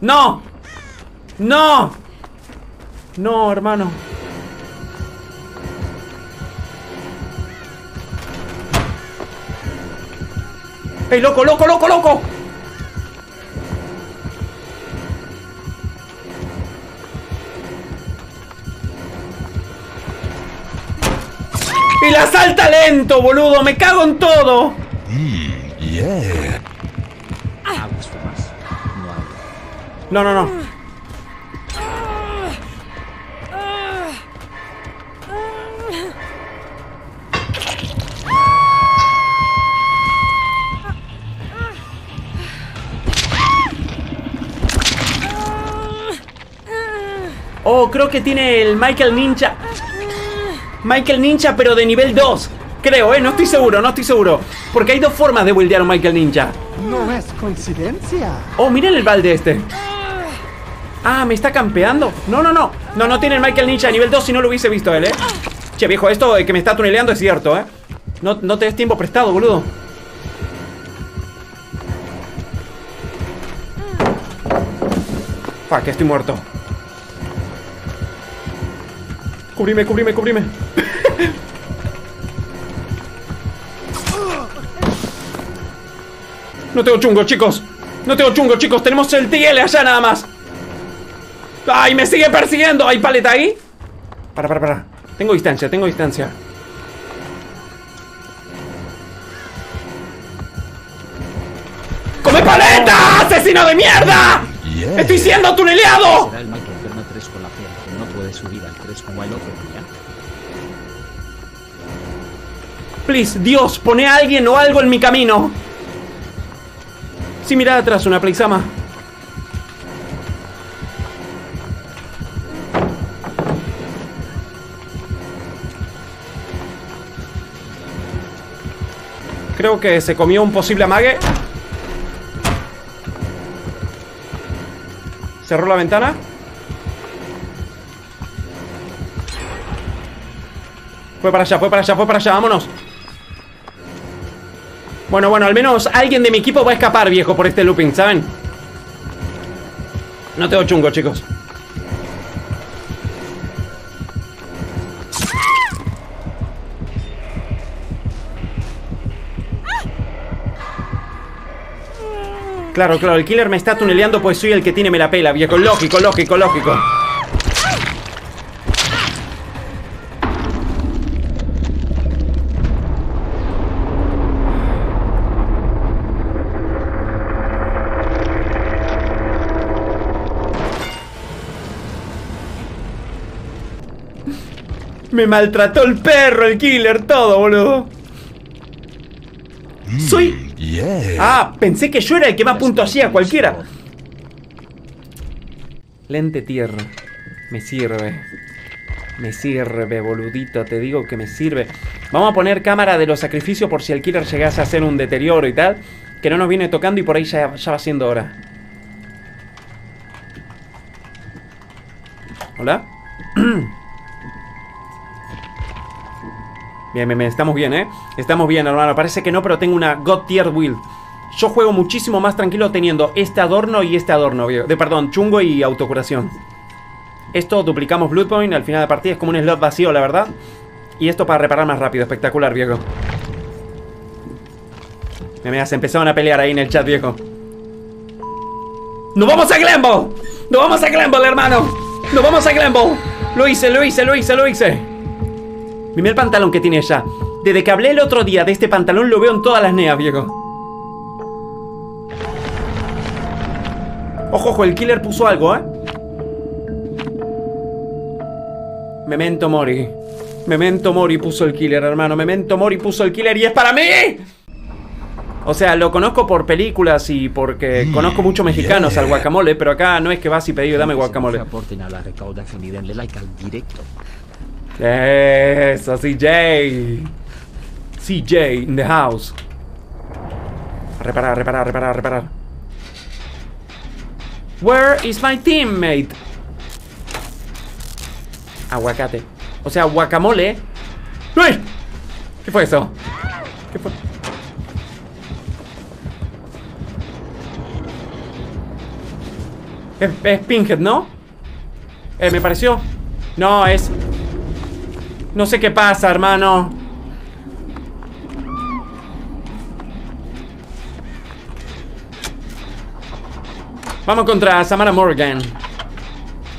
Speaker 4: ¡No! ¡No! No, hermano. ¡Ey, loco, loco, loco, loco! Y la salta lento, boludo. Me cago en todo.
Speaker 2: Yeah.
Speaker 5: No.
Speaker 4: No, no, Oh, creo que tiene el Michael Ninja. Michael Ninja, pero de nivel 2. Creo, eh. No estoy seguro, no estoy seguro. Porque hay dos formas de buildear un Michael Ninja.
Speaker 6: No es coincidencia.
Speaker 4: Oh, miren el balde este. Ah, ¿me está campeando? No, no, no. No, no tiene el Michael Ninja a nivel 2 si no lo hubiese visto él, ¿eh? Che, viejo, esto de que me está tuneleando es cierto, ¿eh? No, no te des tiempo prestado, boludo. Fuck, estoy muerto. Cubrime, cubrime, cubrime. No tengo chungo, chicos. No tengo chungo, chicos. Tenemos el TL allá nada más. ¡Ay, me sigue persiguiendo! ¿Hay paleta ahí? Para, para, para. Tengo distancia, tengo distancia. ¡Come paleta! ¡Asesino de mierda! ¡Estoy siendo tuneleado! Please, Dios, pone a alguien o algo en mi camino. Sí, mira atrás, una pleisama. Creo que se comió un posible amague. Cerró la ventana. Fue para allá, fue para allá, fue para allá, vámonos. Bueno, bueno, al menos alguien de mi equipo va a escapar, viejo, por este looping, ¿saben? No tengo chungo, chicos. Claro, claro, el killer me está tuneleando pues soy el que tiene me la pela, viejo. Lógico, lógico, lógico. Me maltrató el perro, el killer, todo, boludo. Soy...
Speaker 2: Yeah.
Speaker 4: Ah, pensé que yo era el que más punto hacía cualquiera. Lente tierra. Me sirve. Me sirve, boludito. Te digo que me sirve. Vamos a poner cámara de los sacrificios por si el killer llegase a hacer un deterioro y tal. Que no nos viene tocando y por ahí ya, ya va siendo hora. Hola. Bien, bien, bien, estamos bien, ¿eh? Estamos bien, hermano. Parece que no, pero tengo una God Tier Build. Yo juego muchísimo más tranquilo teniendo este adorno y este adorno. De, perdón, chungo y autocuración. Esto duplicamos Blood Point al final de partida. Es como un slot vacío, la verdad. Y esto para reparar más rápido. Espectacular, viejo. Me se empezaron a pelear ahí en el chat, viejo. ¡Nos vamos a Glenbow! ¡Nos vamos a Glenbow, hermano! ¡Nos vamos a Glenbow! Lo hice, lo hice, lo hice, lo hice. El pantalón que tiene ella. Desde que hablé el otro día de este pantalón lo veo en todas las neas, viejo. Ojo, ojo, el killer puso algo, ¿eh? Memento Mori. Memento Mori puso el killer, hermano. Memento Mori puso el killer y es para mí. O sea, lo conozco por películas y porque conozco muchos mexicanos al guacamole, pero acá no es que vas y pedís, dame guacamole. Eso, CJ. CJ in the house. Reparar, reparar, reparar, reparar. Where is my teammate? Aguacate. O sea, guacamole. ¡Uy! ¿Qué fue eso? ¿Qué fue? Es, es Pinhead, ¿no? Eh, me pareció. No, es. No sé qué pasa, hermano. Vamos contra Samara Morgan.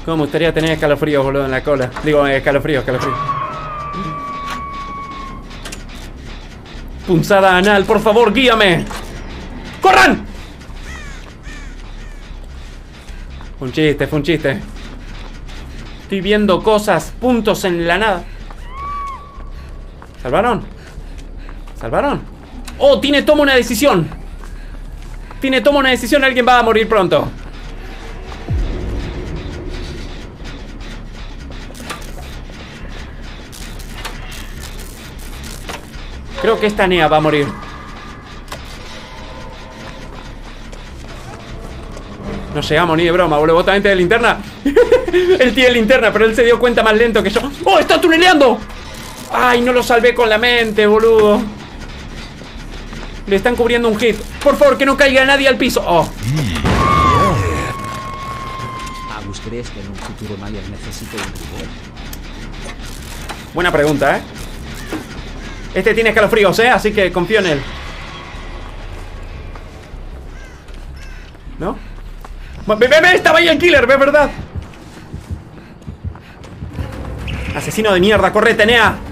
Speaker 4: Cómo me gustaría tener escalofríos, boludo, en la cola. Digo, eh, escalofríos, escalofríos. Punzada anal, por favor, guíame. ¡Corran! Fue un chiste, fue un chiste. Estoy viendo cosas, puntos en la nada. ¿Salvaron? ¿Salvaron? ¡Oh! Tiene toma una decisión. Tiene toma una decisión, alguien va a morir pronto. Creo que esta Nea va a morir. No llegamos ni de broma, boludo. ¿Vos tenés linterna? él tiene linterna, pero él se dio cuenta más lento que yo. ¡Oh, está tuneleando! ¡Ay, no lo salvé con la mente, boludo! Le están cubriendo un hit. Por favor, que no caiga nadie al piso. ¡Oh!
Speaker 5: Agus, ¿crees que en un futuro necesite un?
Speaker 4: Buena pregunta, ¿eh? Este tiene escalofríos, ¿eh? Así que confío en él. ¿No? ¡Ve, ve, ve! Estaba ahí el killer, ve, verdad. Asesino de mierda, corre, Tenea.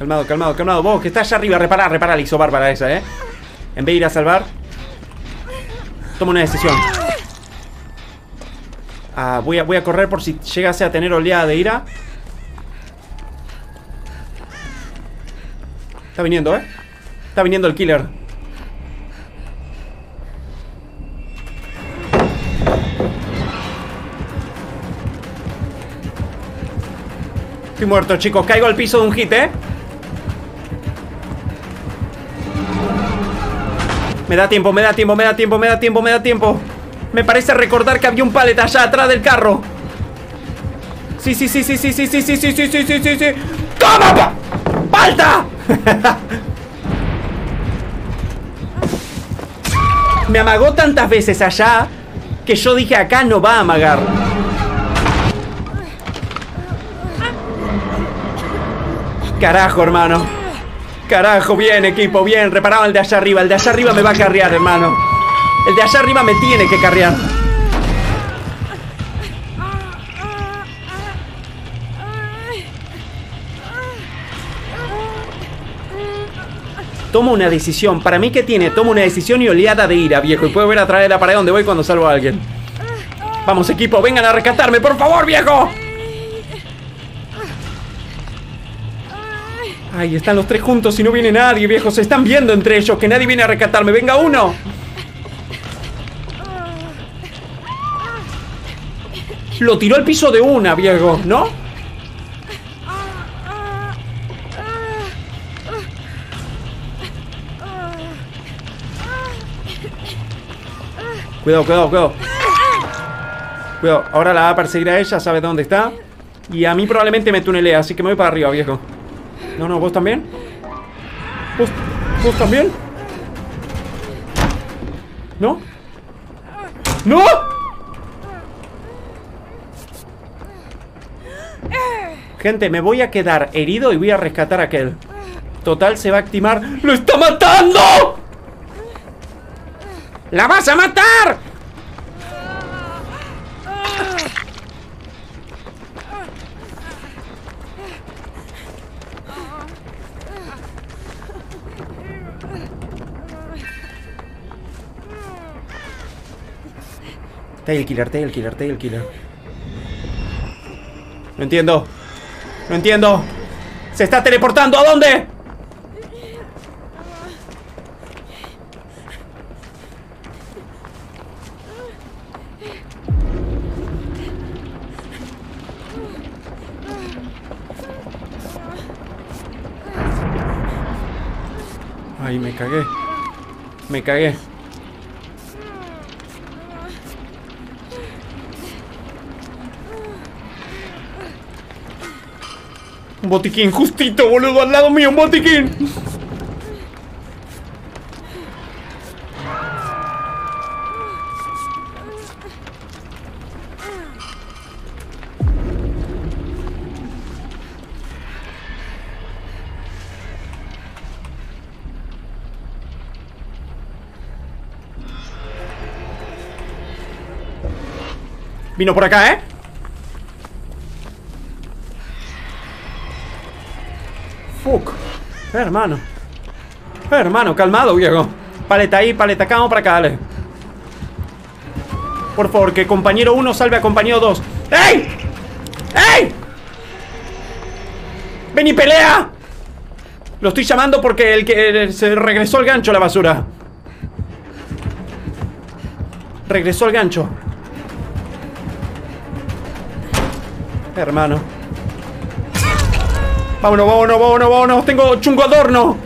Speaker 4: Calmado, calmado, calmado. Vos que estás allá arriba, repara, repara la hizo bárbara esa, eh. En vez de ir a salvar, toma una decisión. Ah, voy a, voy a correr por si llegase a tener oleada de ira. Está viniendo, ¿eh? Está viniendo el killer. Estoy muerto, chicos. Caigo al piso de un hit, ¿eh? Me da tiempo, me da tiempo, me da tiempo, me da tiempo, me da tiempo. Me parece recordar que había un palet allá atrás del carro. Sí, sí, sí, sí, sí, sí, sí, sí, sí, sí, sí, sí, sí, sí. ¡Toma! pa- ¡Falta! Me amagó tantas veces allá que yo dije acá no va a amagar. Carajo, hermano. Carajo, bien, equipo, bien. Reparado el de allá arriba. El de allá arriba me va a carrear, hermano. El de allá arriba me tiene que carrear. Toma una decisión. Para mí que tiene, toma una decisión y oleada de ira, viejo. Y puedo ver a través de la pared donde voy cuando salvo a alguien. Vamos, equipo, vengan a rescatarme, por favor, viejo. Ay, están los tres juntos y no viene nadie, viejo. Se están viendo entre ellos, que nadie viene a rescatarme. Venga uno. Lo tiró al piso de una, viejo, ¿no? Cuidado, cuidado, cuidado. Cuidado, ahora la va a perseguir a ella, sabe dónde está. Y a mí probablemente me tunelea, así que me voy para arriba, viejo. No, no, ¿vos también? ¿Vos, vos también? ¿No? ¡No! Gente, me voy a quedar herido y voy a rescatar a aquel. Total, se va a activar. ¡Lo está matando! ¡La vas a matar! Tail killer, tail killer, tail killer. No entiendo. No entiendo. ¿Se está teleportando? ¿A dónde? Ay, me cagué. Me cagué. Un botiquín justito, boludo, al lado mío, un botiquín. Vino por acá, ¿eh? Fuck. Hermano. Hermano, calmado, viejo. Paleta ahí, paleta acá, vamos para acá, dale. Por favor, que compañero 1 salve a compañero 2. ¡Ey! ¡Ey! ¡Ven y pelea! Lo estoy llamando porque el que se regresó el gancho a la basura. Regresó el gancho. Hermano. Vámonos, vámonos, vámonos, vámonos. Tengo chungo adorno.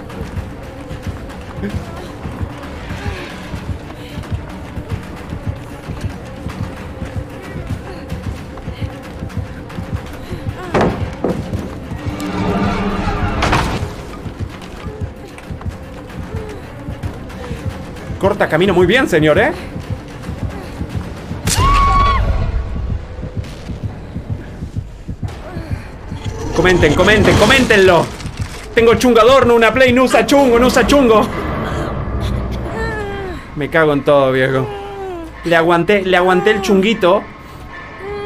Speaker 4: Corta camino muy bien, señor, ¿eh? Comenten, comenten, coméntenlo. Tengo chungo adorno, una play, no usa chungo, no usa chungo. Me cago en todo, viejo. Le aguanté, le aguanté el chunguito.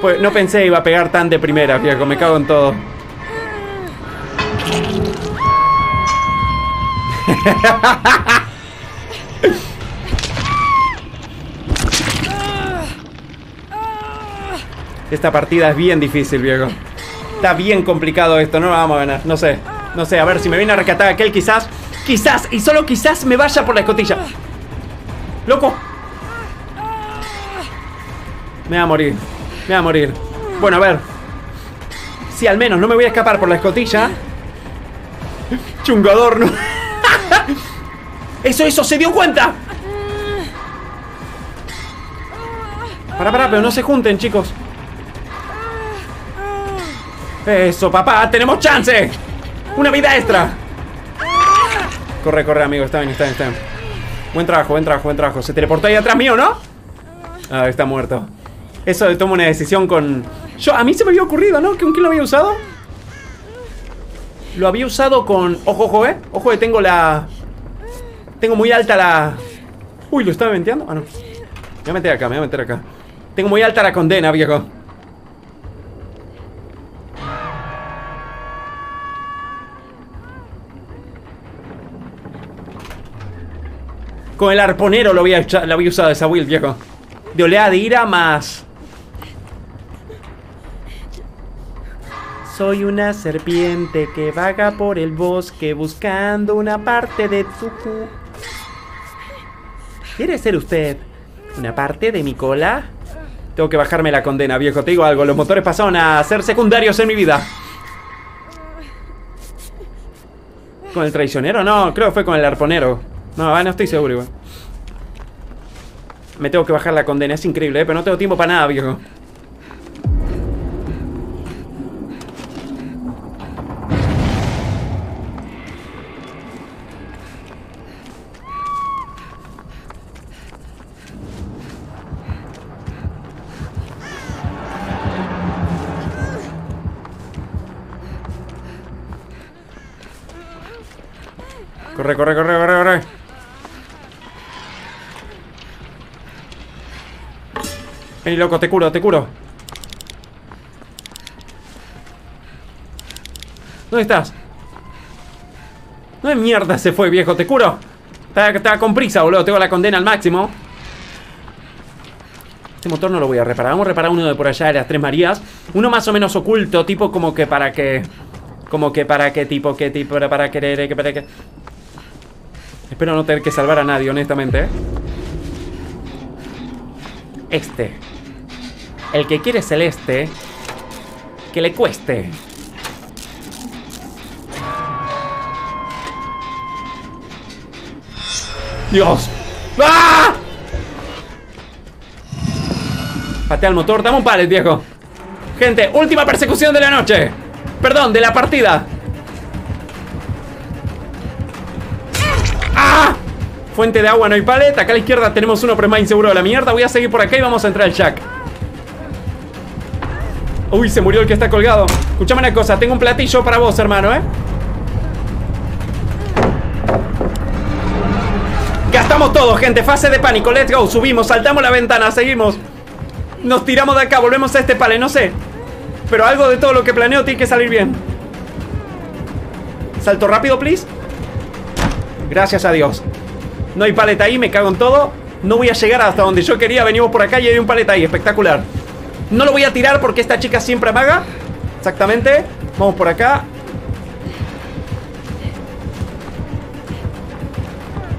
Speaker 4: Pues no pensé iba a pegar tan de primera, viejo. Me cago en todo. Esta partida es bien difícil, viejo. Está bien complicado esto, no lo vamos a ganar. No sé, no sé, a ver si me viene a rescatar aquel quizás. Quizás, y solo quizás me vaya por la escotilla. ¡Loco! Me va a morir. Me va a morir. Bueno, a ver. Si al menos no me voy a escapar por la escotilla. Chungo adorno. Eso, eso, se dio cuenta. Para, para, pero no se junten, chicos. Eso, papá, tenemos chance. Una vida extra. Corre, corre, amigo. Está bien, está bien, está bien. Buen trabajo, buen trabajo, buen trabajo. Se teleportó ahí atrás mío, ¿no? Ah, está muerto. Eso de tomo una decisión con... Yo, a mí se me había ocurrido, ¿no? ¿Con quién lo había usado? Lo había usado con... Ojo, ojo, ¿eh? Ojo que tengo la... Tengo muy alta la... Uy, ¿lo estaba venteando? Ah, no. Me voy a meter acá, me voy a meter acá. Tengo muy alta la condena, viejo. Con el arponero lo había, lo había usado esa build, viejo. De oleada de ira más... Soy una serpiente que vaga por el bosque buscando una parte de tu cu. ¿Quiere ser usted una parte de mi cola? Tengo que bajarme la condena, viejo. Te digo algo, los motores pasaron a ser secundarios en mi vida. ¿Con el traicionero? No, creo que fue con el arponero. No, ah, no estoy seguro igual. Me tengo que bajar la condena, es increíble, ¿eh? pero no tengo tiempo para nada, viejo. Vení, loco, te curo, te curo. ¿Dónde estás? ¿Dónde mierda se fue, viejo? Te curo. Estaba, estaba con prisa, boludo. Tengo la condena al máximo. Este motor no lo voy a reparar. Vamos a reparar uno de por allá de las Tres Marías. Uno más o menos oculto, tipo como que para que... Como que para que, tipo, que tipo, para querer, que para que... Espero no tener que salvar a nadie, honestamente, ¿eh? Este. El que quiere celeste. Que le cueste. Dios. ¡Ah! Patea el motor, dame un palet, viejo. Gente, última persecución de la noche. Perdón, de la partida. ¡Ah! Fuente de agua, no hay palet. Acá a la izquierda tenemos uno, pero es más inseguro de la mierda. Voy a seguir por acá y vamos a entrar al Jack. Uy, se murió el que está colgado. Escuchame una cosa, tengo un platillo para vos, hermano, ¿eh? Gastamos todo, gente. Fase de pánico. Let's go. Subimos, saltamos la ventana, seguimos. Nos tiramos de acá, volvemos a este pale, no sé. Pero algo de todo lo que planeo tiene que salir bien. Salto rápido, please. Gracias a Dios. No hay paleta ahí, me cago en todo. No voy a llegar hasta donde yo quería. Venimos por acá y hay un paleta ahí, espectacular. No lo voy a tirar porque esta chica siempre amaga. Exactamente. Vamos por acá.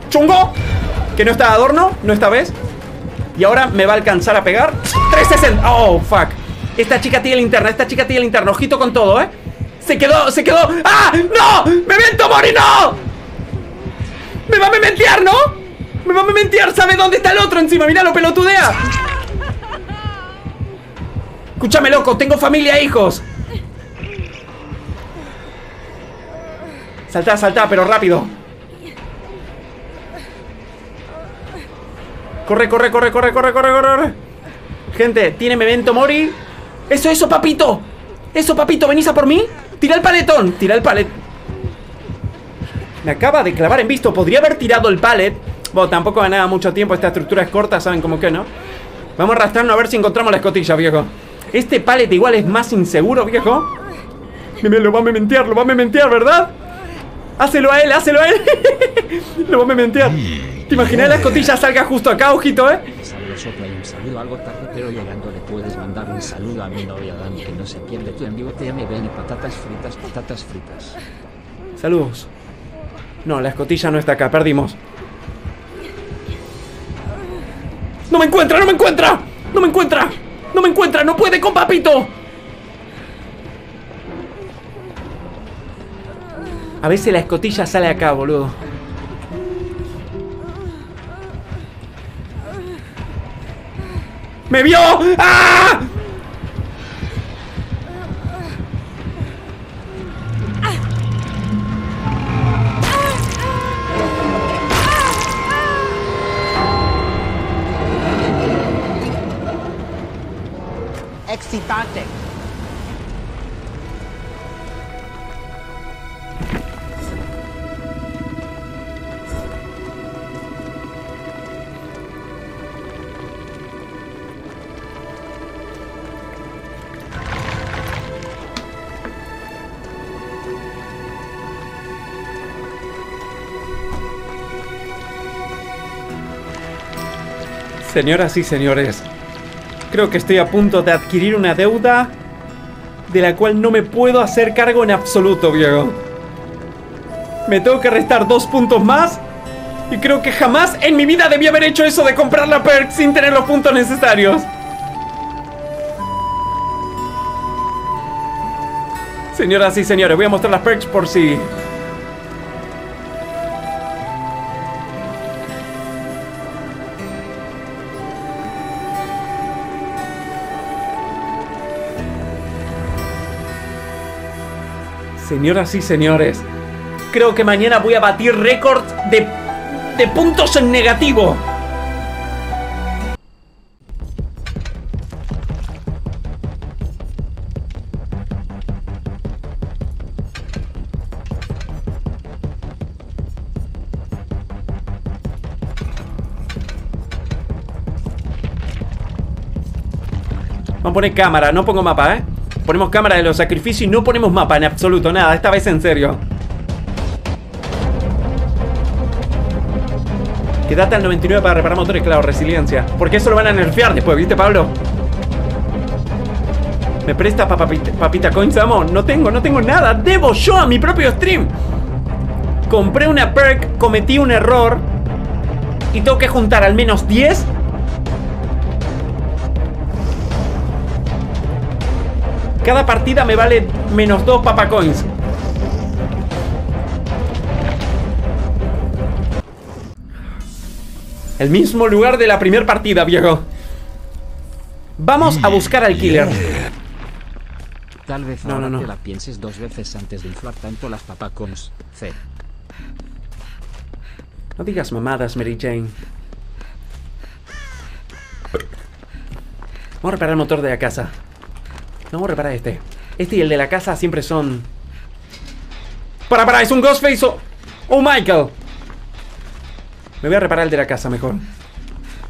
Speaker 4: ¡Chungo! Que no está adorno, no esta vez. Y ahora me va a alcanzar a pegar. 360. Oh, fuck. Esta chica tiene linterna, esta chica tiene linterna. Ojito con todo, ¿eh? Se quedó, se quedó. ¡Ah! ¡No! ¡Me vento, Mori, no! ¡Me va a mementear, ¿no? ¡Me va a mementear! ¿Sabe dónde está el otro encima? Mira, lo pelotudea. Escúchame, loco, tengo familia e hijos. Saltá, saltá, pero rápido. Corre, corre, corre, corre, corre, corre, corre. Gente, tiene memento mori. Eso, eso, papito. Eso, papito, venís a por mí. Tira el paletón. Tira el palet. Me acaba de clavar en visto. Podría haber tirado el palet. Bueno, tampoco ganaba mucho tiempo. Esta estructura es corta, saben cómo que no. Vamos a arrastrarnos a ver si encontramos la escotilla, viejo. Este palet igual es más inseguro, viejo. Me lo va a mementear, lo va a mementear, ¿verdad? Hácelo a él, hácelo a él. lo va a mementear. ¿Te imaginas la escotilla salga justo acá, ojito, eh?
Speaker 5: Un saludo algo tarde, pero llegando le puedes mandar un saludo a mi novia Dani que no se pierde tu en vivo TMB y patatas fritas, patatas fritas.
Speaker 4: Saludos. No, la escotilla no está acá, perdimos. ¡No me encuentra, no me encuentra! ¡No me encuentra! ¡No me encuentra! ¡No puede con papito! A veces la escotilla sale acá, boludo. ¡Me vio! ¡Ah!
Speaker 6: Excitante.
Speaker 4: Señoras y señores, creo que estoy a punto de adquirir una deuda de la cual no me puedo hacer cargo en absoluto, viejo. Me tengo que restar dos puntos más y creo que jamás en mi vida debí haber hecho eso de comprar la perk sin tener los puntos necesarios. Señoras y señores, voy a mostrar las perks por si... Señoras y señores, creo que mañana voy a batir récord de, de puntos en negativo. Vamos a poner cámara, no pongo mapa, ¿eh? Ponemos cámara de los sacrificios y no ponemos mapa en absoluto, nada, esta vez en serio. Quédate al 99 para reparar motores, claro, resiliencia. Porque eso lo van a nerfear después, ¿viste, Pablo? ¿Me presta papita, papita coins, vamos? No tengo, no tengo nada. Debo yo a mi propio stream. Compré una perk, cometí un error. Y tengo que juntar al menos 10 Cada partida me vale menos 2 papacoins. El mismo lugar de la primera partida, viejo. Vamos a buscar al killer.
Speaker 5: Tal vez
Speaker 4: No,
Speaker 5: ahora
Speaker 4: no, no.
Speaker 5: te la pienses dos veces antes de inflar tanto las papacons. C.
Speaker 4: No digas mamadas, Mary Jane. Vamos a reparar el motor de la casa. No, vamos a reparar este. Este y el de la casa siempre son... ¡Para, para! ¡Es un Ghostface! ¡Oh, oh Michael! Me voy a reparar el de la casa mejor.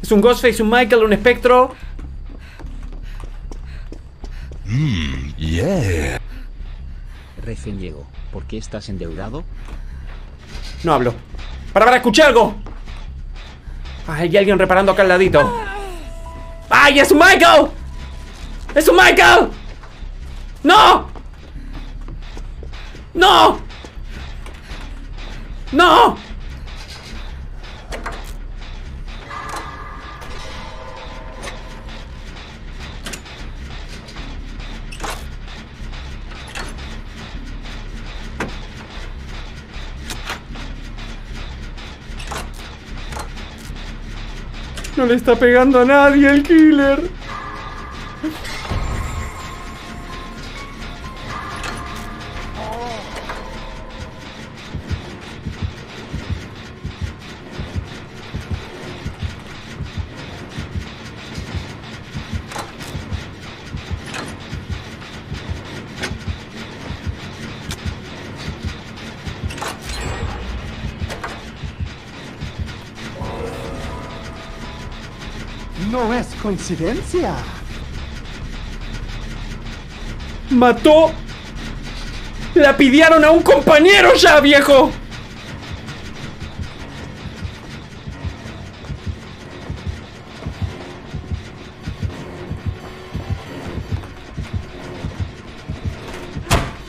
Speaker 4: Es un Ghostface, un Michael, un espectro.
Speaker 2: Yeah.
Speaker 5: Refe niego. ¿Por qué estás endeudado?
Speaker 4: No hablo. ¡Para, para! ¡Escuché algo! ¡Ay, hay alguien reparando acá al ladito! ¡Ay, es un Michael! ¡Es un Michael! ¡No! ¡No! ¡No! No le está pegando a nadie el killer.
Speaker 6: Coincidencia.
Speaker 4: Mató. La pidieron a un compañero ya, viejo.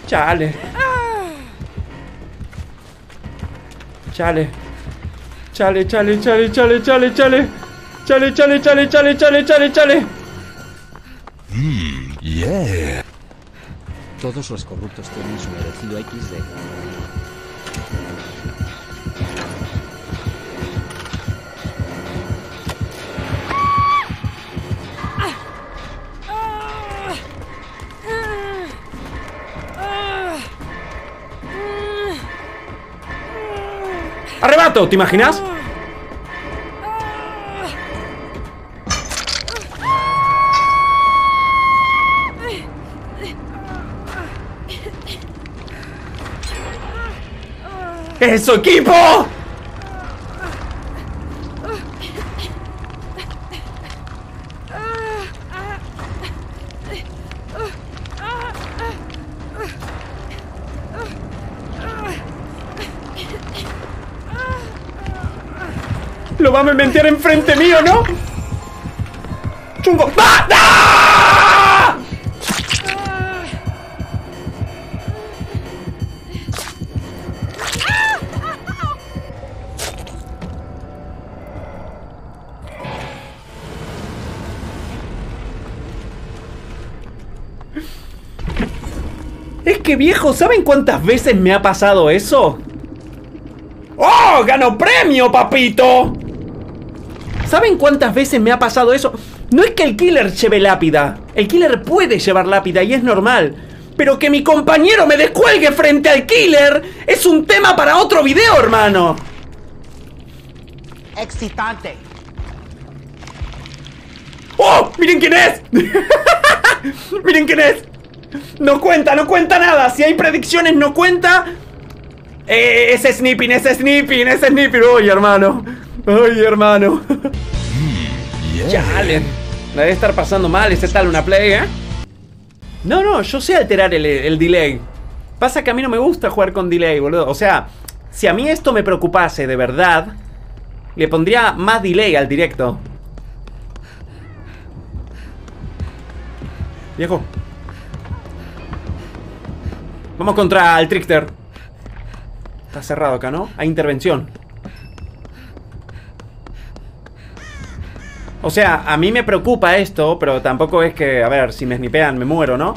Speaker 4: Chale. Chale. Chale, chale, chale, chale, chale, chale. Chale, chale, chale, chale, chale, chale, chale.
Speaker 2: Yeah.
Speaker 5: Todos los corruptos tienen su merecido XD.
Speaker 4: ¡Arrebato! ¿Te imaginas? ¡Eso, equipo! Lo va a meter enfrente mío, ¿no? Que viejo, ¿saben cuántas veces me ha pasado eso? ¡Oh! ¡Ganó premio, papito! ¿Saben cuántas veces me ha pasado eso? No es que el killer lleve lápida. El killer puede llevar lápida y es normal. Pero que mi compañero me descuelgue frente al killer es un tema para otro video, hermano.
Speaker 7: Excitante.
Speaker 4: ¡Oh! ¡Miren quién es! ¡Miren quién es! No cuenta, no cuenta nada. Si hay predicciones, no cuenta. Eh, ese Snipping, ese Snipping, ese Snipping. Uy, hermano. Uy, hermano.
Speaker 2: Yeah.
Speaker 4: Chale. La debe estar pasando mal ese tal una play, ¿eh? No, no, yo sé alterar el, el delay. Pasa que a mí no me gusta jugar con delay, boludo. O sea, si a mí esto me preocupase de verdad, le pondría más delay al directo. Viejo. Vamos contra el Trickster. Está cerrado acá, ¿no? Hay intervención. O sea, a mí me preocupa esto, pero tampoco es que, a ver, si me snipean me muero, ¿no?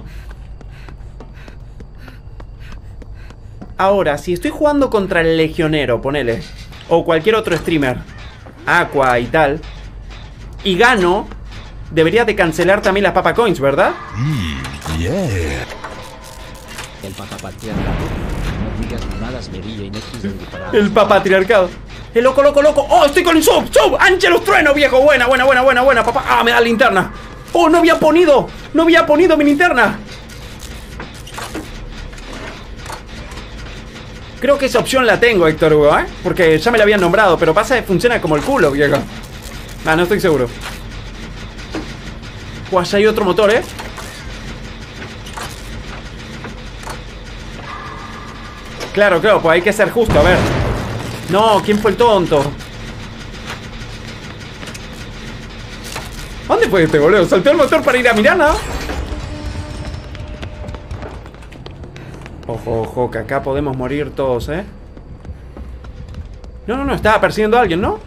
Speaker 4: Ahora, si estoy jugando contra el legionero, ponele, o cualquier otro streamer, Aqua y tal, y gano, debería de cancelar también las Papa Coins, ¿verdad?
Speaker 2: Mm, yeah.
Speaker 5: El papá patriarcado. No digas mamadas, Merilla disparado.
Speaker 4: El papatriarcado. El loco, loco, loco. ¡Oh, estoy con el sub! ¡Sub! ¡Angelus Trueno, viejo! Buena, buena, buena, buena, buena, papá. ¡Ah, me da linterna! ¡Oh, no había ponido! ¡No había ponido mi linterna! Creo que esa opción la tengo, Héctor Hugo, ¿eh? Porque ya me la habían nombrado, pero pasa que funciona como el culo, viejo. Ah, no estoy seguro. Allá hay otro motor, ¿eh? Claro, claro, pues hay que ser justo, a ver. No, ¿quién fue el tonto? ¿Dónde fue este boludo? Saltó el motor para ir a Mirana. Ojo, ojo, que acá podemos morir todos, ¿eh? No, no, no, estaba persiguiendo a alguien, ¿no?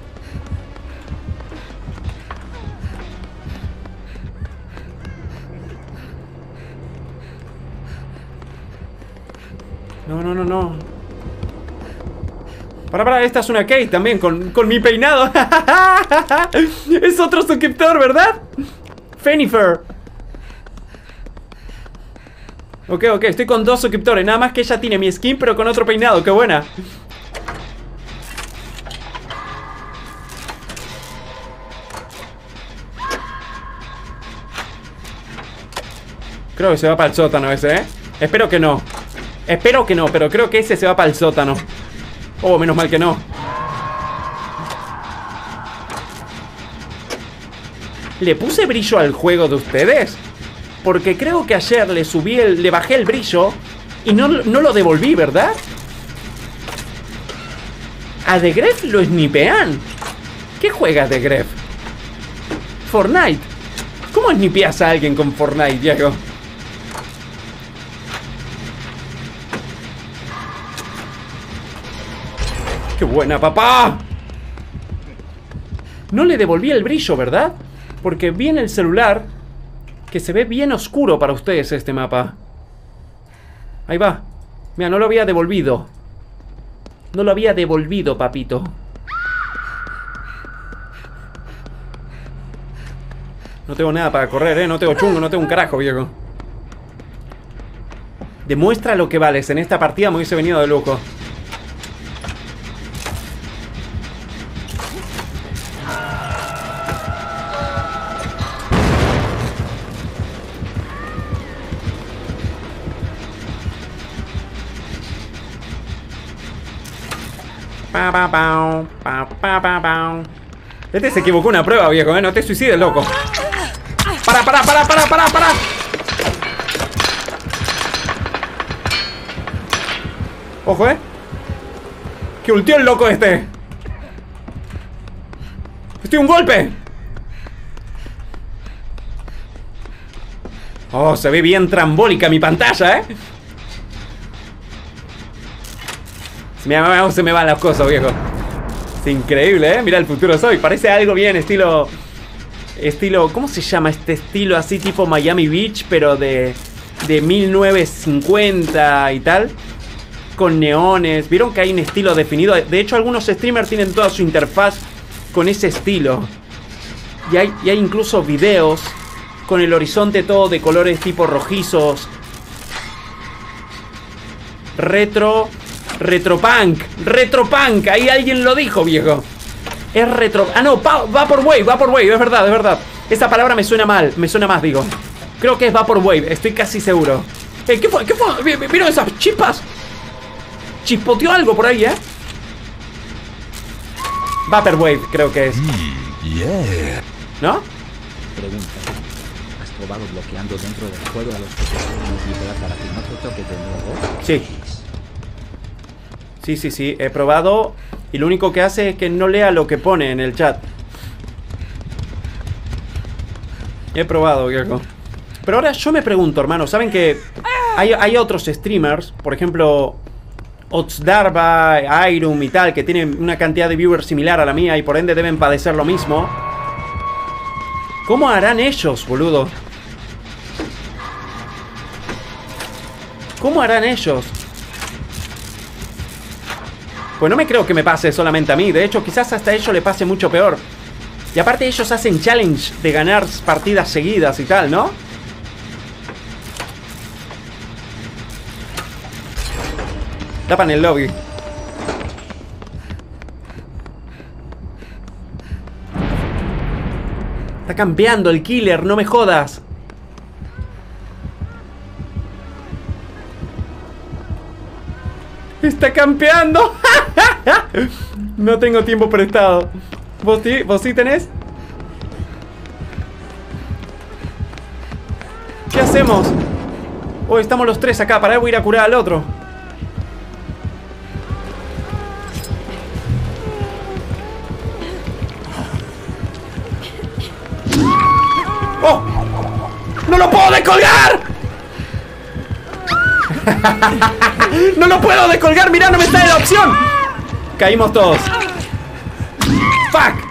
Speaker 4: No, no, no. Para, para, esta es una Kate también, con, con mi peinado. es otro suscriptor, ¿verdad? Fenifer. Ok, ok, estoy con dos suscriptores. Nada más que ella tiene mi skin, pero con otro peinado. ¡Qué buena! Creo que se va para el sótano ese, ¿eh? Espero que no. Espero que no, pero creo que ese se va para el sótano. Oh, menos mal que no. ¿Le puse brillo al juego de ustedes? Porque creo que ayer le subí el... Le bajé el brillo y no, no lo devolví, ¿verdad? A The Gref lo snipean. ¿Qué juega The Gref? Fortnite. ¿Cómo snipeas a alguien con Fortnite, Diego? ¡Qué buena, papá! No le devolví el brillo, ¿verdad? Porque vi en el celular que se ve bien oscuro para ustedes este mapa. Ahí va. Mira, no lo había devolvido. No lo había devolvido, papito. No tengo nada para correr, ¿eh? No tengo chungo, no tengo un carajo, viejo. Demuestra lo que vales. En esta partida me hubiese venido de lujo. Este se equivocó una prueba, viejo, ¿eh? No te suicides, loco. ¡Para, para, para, para, para, para! Ojo, ¿eh? Que ultió el loco este. Estoy un golpe. Oh, se ve bien trambólica mi pantalla, ¿eh? Mira, se me van las cosas, viejo. Es increíble, ¿eh? Mira el futuro soy. Parece algo bien estilo... Estilo... ¿Cómo se llama este estilo así tipo Miami Beach? Pero de... De 1950 y tal. Con neones. ¿Vieron que hay un estilo definido? De hecho, algunos streamers tienen toda su interfaz con ese estilo. Y hay, y hay incluso videos con el horizonte todo de colores tipo rojizos. Retro Retropunk, retropunk, ahí alguien lo dijo, viejo. Es retro... Ah, no, va por wave, va por wave, es verdad, es verdad. Esa palabra me suena mal, me suena más, digo. Creo que es Vaporwave, estoy casi seguro. Eh, ¿Qué fue? ¿Qué fue? ¿Vieron esas chispas? Chispoteó algo por ahí, ¿eh? Vaporwave, creo que es.
Speaker 2: Mm, yeah.
Speaker 4: ¿No?
Speaker 5: Pregunta. ¿Has probado bloqueando dentro del juego a los que para que no te toque de nuevo?
Speaker 4: Sí. Sí, sí, sí, he probado y lo único que hace es que no lea lo que pone en el chat. He probado, viejo. Pero ahora yo me pregunto, hermano, ¿saben que hay, hay otros streamers, por ejemplo, Otsdarba, Irum y tal, que tienen una cantidad de viewers similar a la mía y por ende deben padecer lo mismo? ¿Cómo harán ellos, boludo? ¿Cómo harán ellos? Pues no me creo que me pase solamente a mí. De hecho, quizás hasta ellos le pase mucho peor. Y aparte ellos hacen challenge de ganar partidas seguidas y tal, ¿no? Tapan el lobby. Está campeando el killer, no me jodas. Está campeando. no tengo tiempo prestado. ¿Vos sí? ¿Vos sí tenés? ¿Qué hacemos? Oh, estamos los tres acá. Para voy a ir a curar al otro. ¡Oh! ¡No lo puedo descolgar! ¡No lo puedo descolgar! ¡Mirá, no me está de la opción! Caímos todos. ¡Fuck!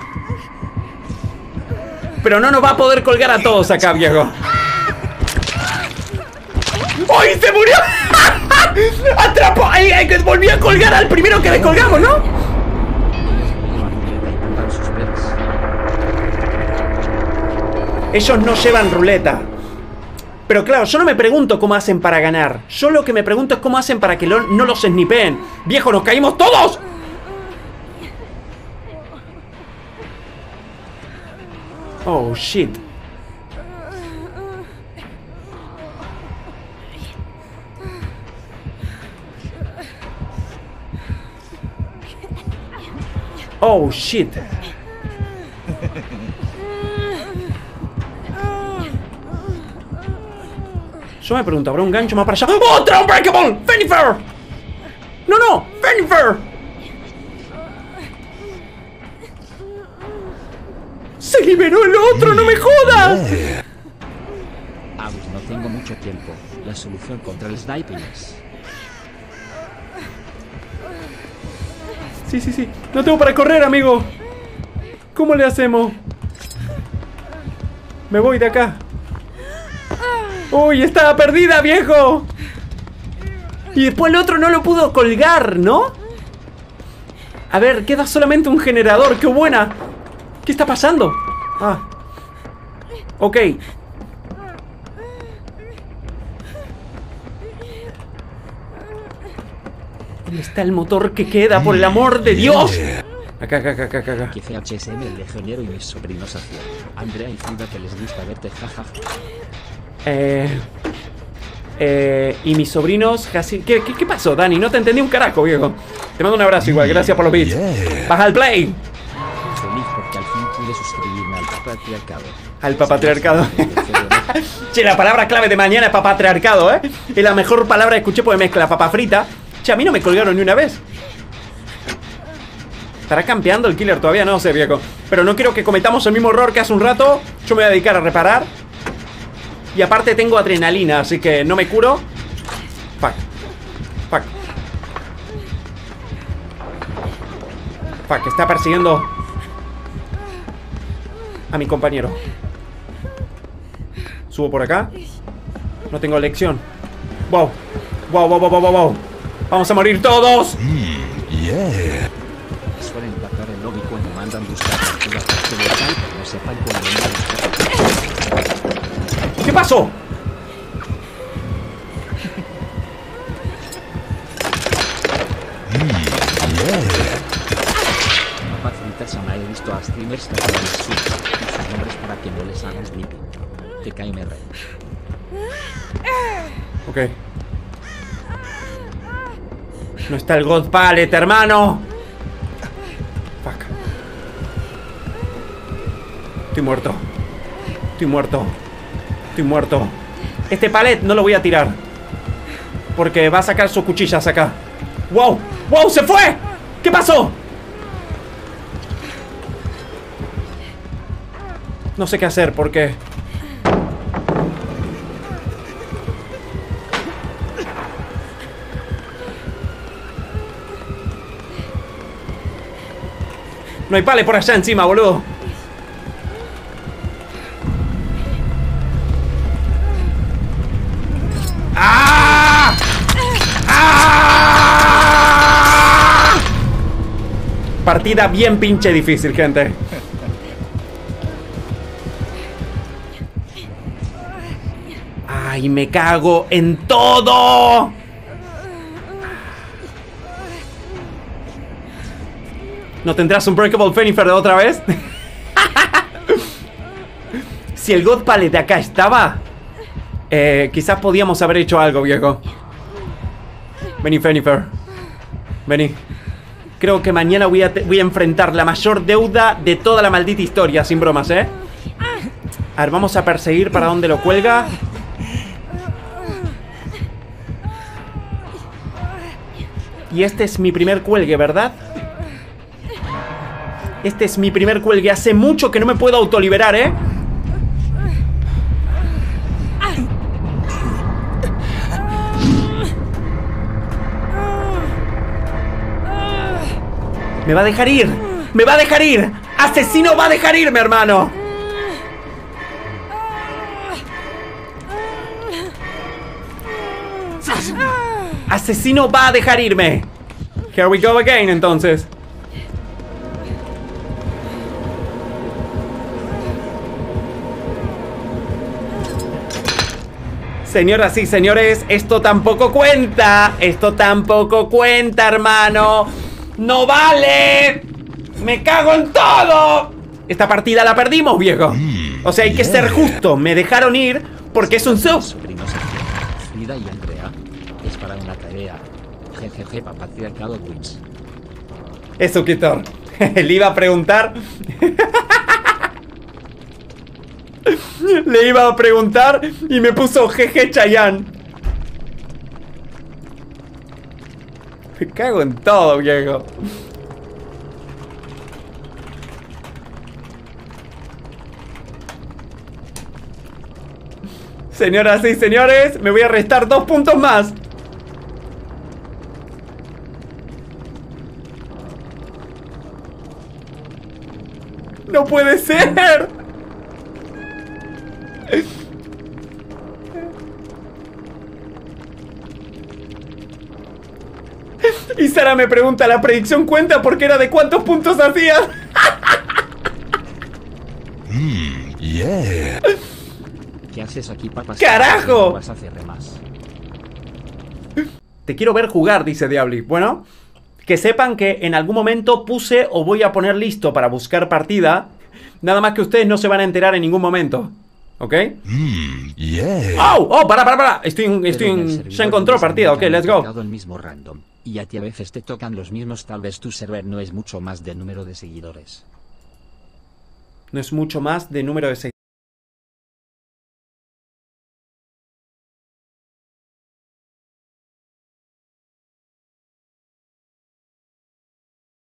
Speaker 4: Pero no nos va a poder colgar a todos acá, viejo. ¡Ay, se murió! ¡Atrapó! ¡Ay, que volvió a colgar al primero que descolgamos, ¿no? Ellos no llevan ruleta. Pero claro, yo no me pregunto cómo hacen para ganar. Yo lo que me pregunto es cómo hacen para que lo- no los snipeen. ¡Viejo, nos caímos todos! Oh, shit. Oh, shit. Yo me pregunto, ¿habrá un gancho más para allá? ¡Otra Unbreakable! ¡Fenifer! ¡No, no! ¡Fenifer! ¡Se liberó el otro! ¡No me jodas!
Speaker 5: Agus, no tengo mucho tiempo. La solución contra el sniping es...
Speaker 4: Sí, sí, sí. No tengo para correr, amigo. ¿Cómo le hacemos? Me voy de acá. ¡Uy, estaba perdida, viejo! Y después el otro no lo pudo colgar, ¿no? A ver, queda solamente un generador. ¡Qué buena! ¿Qué está pasando? Ah. Ok. ¿Dónde está el motor que queda, por el amor de Dios? Acá, acá, acá, acá, acá.
Speaker 5: Que FHSM, el legionero y mis sobrinos hacían. Andrea y Frida que les gusta verte, jaja.
Speaker 4: Eh, eh, y mis sobrinos casi... ¿Qué, qué, qué pasó, Dani? No te entendí un carajo, viejo. Te mando un abrazo igual, gracias por los bits.
Speaker 2: Yeah.
Speaker 4: Baja al play.
Speaker 5: Feliz porque al fin pude suscribirme al patriarcado.
Speaker 4: Al che, la palabra clave de mañana es papatriarcado, ¿eh? Es la mejor palabra que escuché porque mezcla papa frita. Che, a mí no me colgaron ni una vez. ¿Estará campeando el killer todavía? No sé, viejo. Pero no quiero que cometamos el mismo error que hace un rato. Yo me voy a dedicar a reparar. Y aparte tengo adrenalina, así que no me curo. Fuck. Fuck. Fuck, está persiguiendo a mi compañero. Subo por acá. No tengo elección. Wow. Wow, wow, wow, wow, wow, wow. Vamos a morir todos.
Speaker 2: Yeah.
Speaker 5: Suelen el lobby cuando mandan buscar
Speaker 4: ¿Qué pasó?
Speaker 5: Fritas ama he visto a streamers que hacen sus sus nombres para que no les hagan snipping. TKMR.
Speaker 4: Ok. No está el God Pallet, hermano. Fuck. Estoy muerto. Estoy muerto. Estoy muerto. Este palet no lo voy a tirar. Porque va a sacar sus cuchillas acá. ¡Wow! ¡Wow! ¡Se fue! ¿Qué pasó? No sé qué hacer porque... No hay pale por allá encima, boludo. Partida bien pinche difícil, gente. ¡Ay, me cago en todo! ¿No tendrás un Breakable Fenifer de otra vez? si el God Palette de acá estaba, eh, quizás podíamos haber hecho algo, viejo. Vení, Fenifer. Vení. Creo que mañana voy a, voy a enfrentar la mayor deuda de toda la maldita historia, sin bromas, ¿eh? A ver, vamos a perseguir para donde lo cuelga. Y este es mi primer cuelgue, ¿verdad? Este es mi primer cuelgue. Hace mucho que no me puedo autoliberar, ¿eh? Me va a dejar ir. Me va a dejar ir. Asesino va a dejar irme, hermano. Asesino va a dejar irme. Here we go again, entonces. Señoras y señores, esto tampoco cuenta. Esto tampoco cuenta, hermano. ¡No vale! ¡Me cago en todo! Esta partida la perdimos, viejo. O sea, hay que ser justo. Me dejaron ir porque es un
Speaker 5: Sergio, Frida y Andrea. Es para una tarea.
Speaker 4: Eso, Kitor. Le iba a preguntar. Le iba a preguntar y me puso GG Chayanne. Me cago en todo, viejo. Señoras y señores, me voy a restar dos puntos más. ¡No puede ser! Y Sara me pregunta, ¿la predicción cuenta porque era de cuántos puntos hacía?
Speaker 2: Yeah.
Speaker 5: ¿Qué haces aquí, papas?
Speaker 4: ¡Carajo!
Speaker 5: No vas a hacer más.
Speaker 4: Te quiero ver jugar, dice Diabli. Bueno, que sepan que en algún momento puse o voy a poner listo para buscar partida. Nada más que ustedes no se van a enterar en ningún momento. ¿Ok?
Speaker 2: Mm, yeah.
Speaker 4: ¡Oh! ¡Oh! ¡Para, para, para! Estoy en. Estoy
Speaker 5: en
Speaker 4: Ya encontró partida, ok, let's go.
Speaker 5: el mismo random. Y a ti a veces te tocan los mismos, tal vez tu server no es mucho más de número de seguidores.
Speaker 4: No es mucho más de número de seguidores.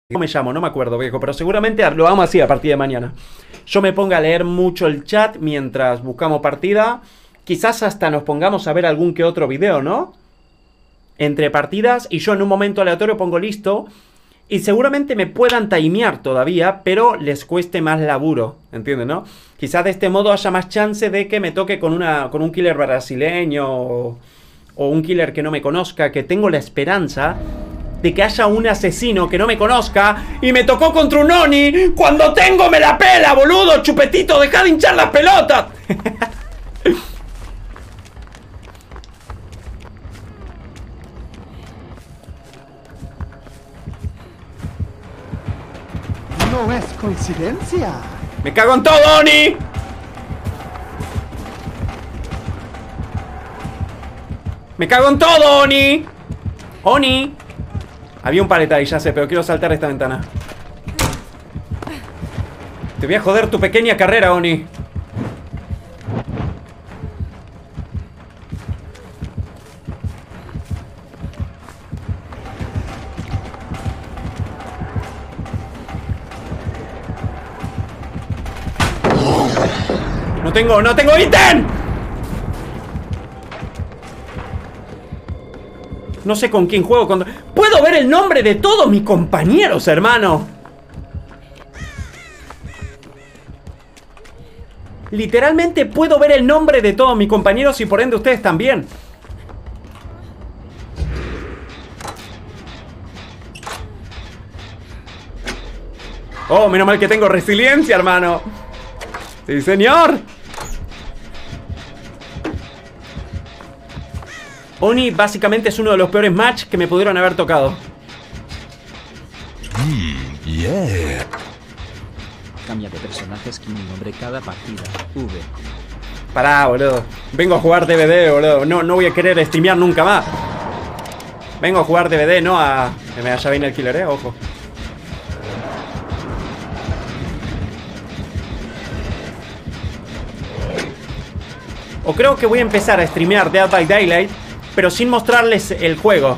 Speaker 4: ¿Cómo me llamo? No me acuerdo, viejo, pero seguramente lo vamos así a partir de mañana. Yo me ponga a leer mucho el chat mientras buscamos partida. Quizás hasta nos pongamos a ver algún que otro video, ¿no? Entre partidas y yo en un momento aleatorio pongo listo. Y seguramente me puedan timear todavía, pero les cueste más laburo, ¿entienden, no? Quizás de este modo haya más chance de que me toque con, una, con un killer brasileño o, un killer que no me conozca, que tengo la esperanza de que haya un asesino que no me conozca y me tocó contra un Oni cuando tengo me la pela, boludo, chupetito, deja de hinchar las pelotas.
Speaker 6: No es coincidencia.
Speaker 4: Me cago en todo, Oni. Me cago en todo, Oni. Oni. Había un paleta ahí, ya sé, pero quiero saltar esta ventana. Te voy a joder tu pequeña carrera, Oni. Tengo, no tengo ítem. No sé con quién juego. Puedo ver el nombre de todos mis compañeros, hermano. Literalmente puedo ver el nombre de todos mis compañeros y por ende ustedes también. Oh, menos mal que tengo resiliencia, hermano. Sí, señor. Oni básicamente es uno de los peores match que me pudieron haber tocado.
Speaker 2: Yeah.
Speaker 5: Cambia de personaje, skin y nombre cada partida. V.
Speaker 4: Pará, boludo. Vengo a jugar DVD, boludo. No, no voy a querer streamear nunca más. Vengo a jugar DVD, no a... Me allá viene el killer, eh. Ojo. O creo que voy a empezar a streamear Dead by Daylight, pero sin mostrarles el juego.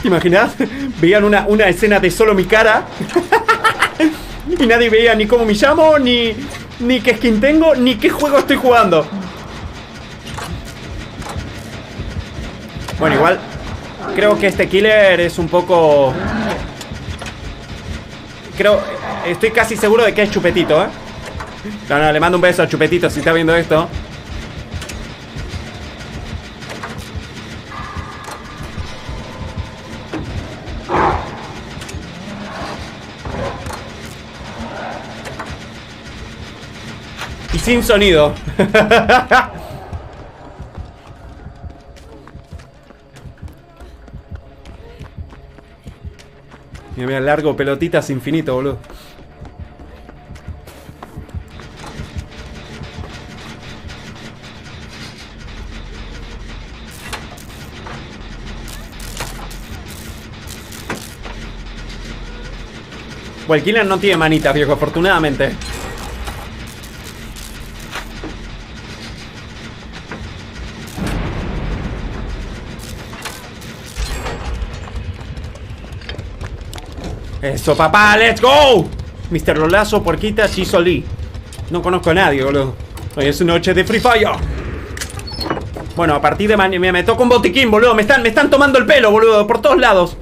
Speaker 4: ¿Te imaginas? Veían una, una escena de solo mi cara. y nadie veía ni cómo me llamo, ni, ni qué skin tengo, ni qué juego estoy jugando. Bueno, igual creo que este killer es un poco... Creo... Estoy casi seguro de que es Chupetito, ¿eh? No, no, le mando un beso a Chupetito si está viendo esto. Sin sonido. Mira, mira, largo pelotitas infinito, boludo. Bueno, el killer no tiene manitas, viejo, afortunadamente. Eso, papá, let's go. Mr. Lolazo, Porquita, Chisolí. No conozco a nadie, boludo. Hoy es noche de Free Fire. Bueno, a partir de mañana me, me toca un botiquín, boludo. Me están, me están tomando el pelo, boludo, por todos lados.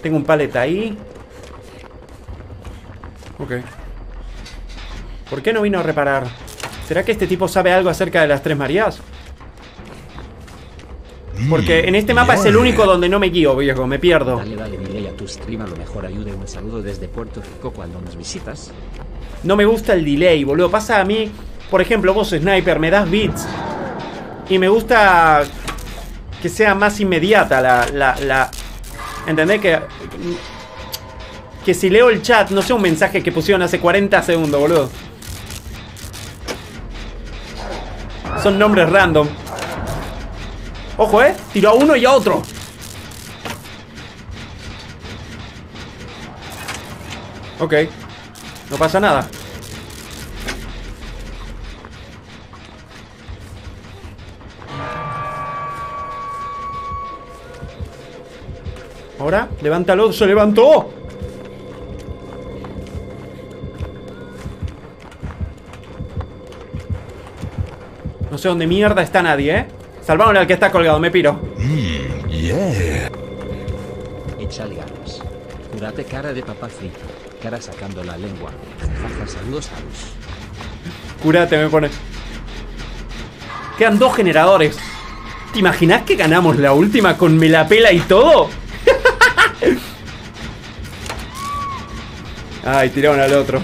Speaker 4: Tengo un paleta ahí. Ok. ¿Por qué no vino a reparar? ¿Será que este tipo sabe algo acerca de las Tres Marías? Porque en este mapa es el único donde no me guío, viejo, me pierdo.
Speaker 5: Dale, dale, delay a tu stream, a lo mejor ayude. Un saludo desde Puerto Rico cuando nos visitas.
Speaker 4: No me gusta el delay, boludo. Pasa a mí, por ejemplo, vos, Sniper, me das bits. Y me gusta que sea más inmediata la... la, la... ¿Entendés? Que... Que si leo el chat, no sea un mensaje que pusieron hace 40 segundos, boludo. Son nombres random. Ojo, eh. Tiro a uno y a otro. Ok. No pasa nada. Ahora, levántalo, se levantó. Sé dónde mierda está nadie, ¿eh? Salvaron al que está colgado, me piro.
Speaker 2: Mm, yeah.
Speaker 5: Échale ganas. Curate cara de papá frito. Cara sacando la lengua. Saludos a los.
Speaker 4: Cúrate, me pone. Quedan dos generadores. ¿Te imaginas que ganamos la última con me la pela y todo? Ay, tiraron al otro.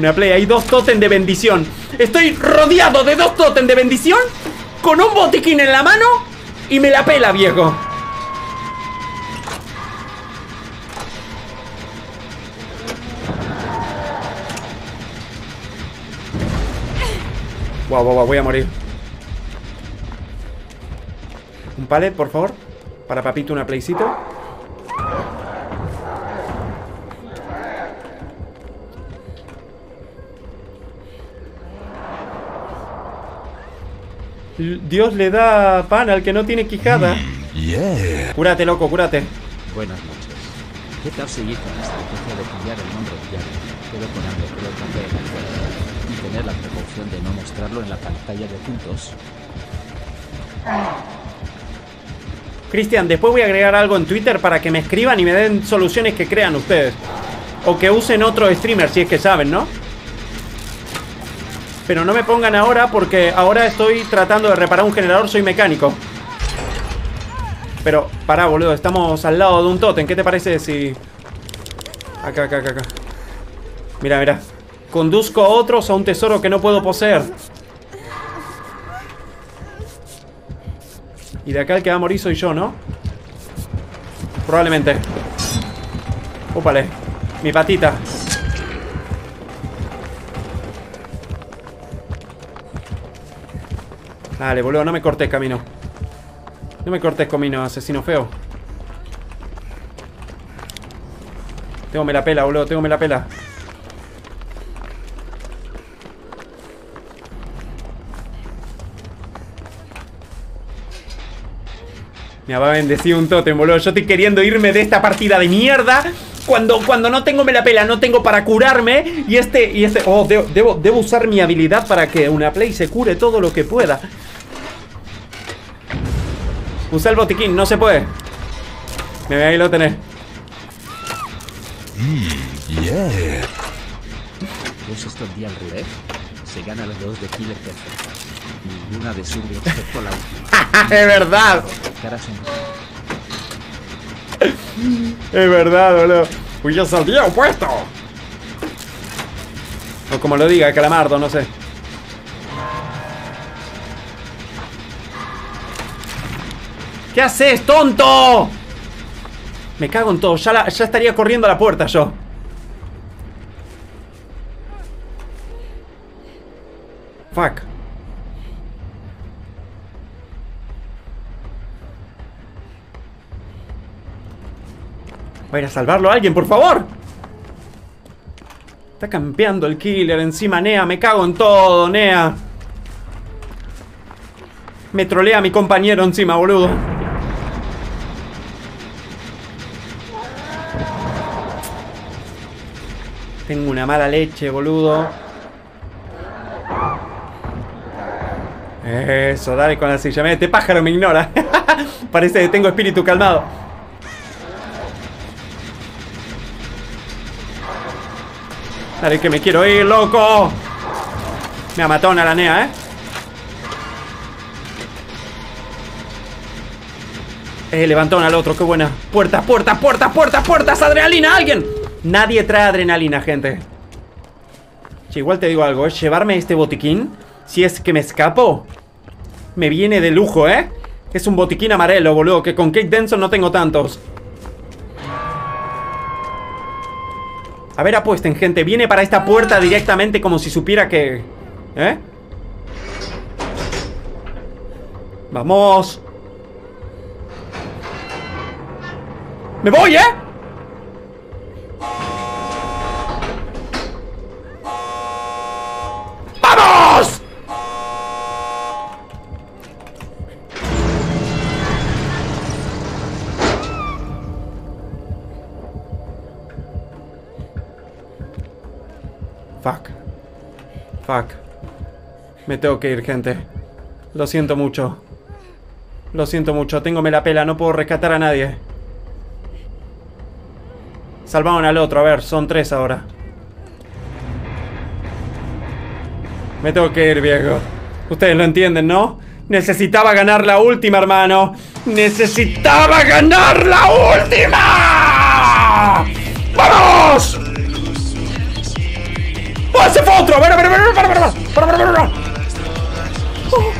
Speaker 4: Una play, hay dos totem de bendición. Estoy rodeado de dos totem de bendición con un botiquín en la mano y me la pela, viejo. Guau, guau, guau, voy a morir. Un palet, por favor. Para papito una playcito. Dios le da pan al que no tiene quijada.
Speaker 2: Yeah.
Speaker 4: Cúrate, loco, cúrate.
Speaker 5: Buenas noches. ¿Qué tal seguir con la estrategia de cambiar el nombre diario, con en la y tener la precaución de no mostrarlo en la pantalla de puntos?
Speaker 4: Cristian, después voy a agregar algo en Twitter para que me escriban y me den soluciones que crean ustedes. O que usen otro streamer si es que saben, ¿no? Pero no me pongan ahora porque ahora estoy tratando de reparar un generador, soy mecánico. Pero, pará, boludo, estamos al lado de un totem. ¿Qué te parece si... Acá, acá, acá, acá. Mira, mira. Conduzco a otros a un tesoro que no puedo poseer. Y de acá el que va a morir soy yo, ¿no? Probablemente. Úpale. Mi patita. Dale, boludo, no me cortes camino. No me cortes camino, asesino feo. Tengo me la pela, boludo, tengo me la pela. Me va a bendecir un tótem, boludo. Yo estoy queriendo irme de esta partida de mierda. Cuando, cuando no tengo me la pela, no tengo para curarme. Y este, y este. Oh, debo, debo, debo usar mi habilidad para que una play se cure todo lo que pueda. Usa el botiquín, no se puede. Me ahí lo tenés.
Speaker 2: Yeah.
Speaker 5: ¿Es esto el día al revés? Se gana las dos de Killer perfectas. Ninguna de sub excepto la última.
Speaker 4: es verdad. Es verdad, boludo. Uy, ya saldría opuesto. O como lo diga, Calamardo, no sé. ¿Qué haces, tonto? Me cago en todo. Ya, estaría corriendo a la puerta yo. Fuck. Va a ir a salvarlo a alguien, por favor. Está campeando el killer encima, Nea. Me cago en todo, Nea. Me trolea mi compañero encima, boludo. Tengo una mala leche, boludo. Eso, dale con la silla. Este pájaro me ignora. Parece que tengo espíritu calmado. Dale que me quiero ir, loco. Me ha matado una lanea, ¿eh? Eh, levantaron al otro, qué buena. Puertas, puertas, puertas, puertas, puertas, adrenalina, alguien. Nadie trae adrenalina, gente. Che, igual te digo algo, ¿eh? Llevarme este botiquín, si es que me escapo, me viene de lujo, ¿eh? Es un botiquín amarelo, boludo, que con Kate Denson no tengo tantos. A ver, apuesten, gente. Viene para esta puerta directamente como si supiera que... ¿Eh? Vamos. ¡Me voy, eh! Me tengo que ir, gente. Lo siento mucho. Lo siento mucho. Tengo me la pela. No puedo rescatar a nadie. Salvaron al otro. A ver, son tres ahora. Me tengo que ir, viejo. Ustedes lo entienden, ¿no? Necesitaba ganar la última, hermano. Necesitaba ganar la última. ¡Vamos! ¡Oh, ese fue otro! ¡A ver, a ver, a ver! ¡Para, para, para! ¡Para, para, para! para! ¡Oh!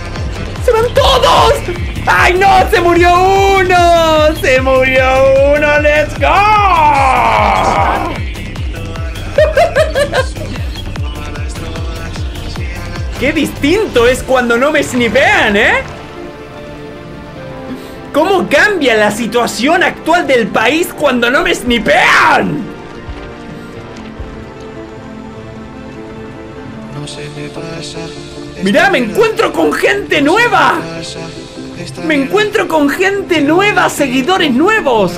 Speaker 4: ¡Se van todos! ¡Ay, no! ¡Se murió uno! ¡Se murió uno! ¡Let's go! ¡Qué distinto es cuando no me snipean, eh! ¿Cómo cambia la situación actual del país cuando no me snipean? Mirá, me encuentro con gente nueva. Me encuentro con gente nueva, seguidores nuevos.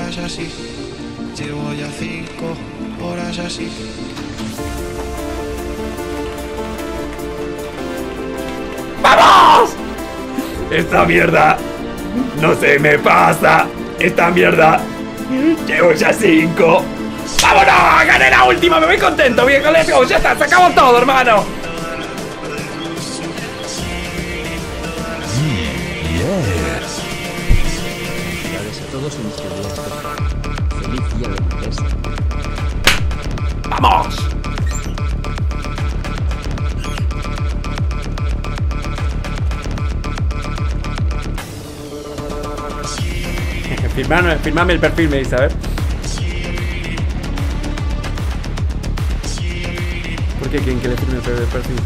Speaker 4: ¡Vamos! Esta mierda no se me pasa. Esta mierda. Llevo ya cinco. ¡Vámonos! ¡Gané la última! Me voy contento, viejo. Let's. Ya está, sacamos todo, hermano.
Speaker 5: A todos mis queridos. Feliz día de la fiesta.
Speaker 4: ¡Vamos! Firmame, firmame el perfil, me dice, a ver. ¿Por qué quieren que le firme el perfil?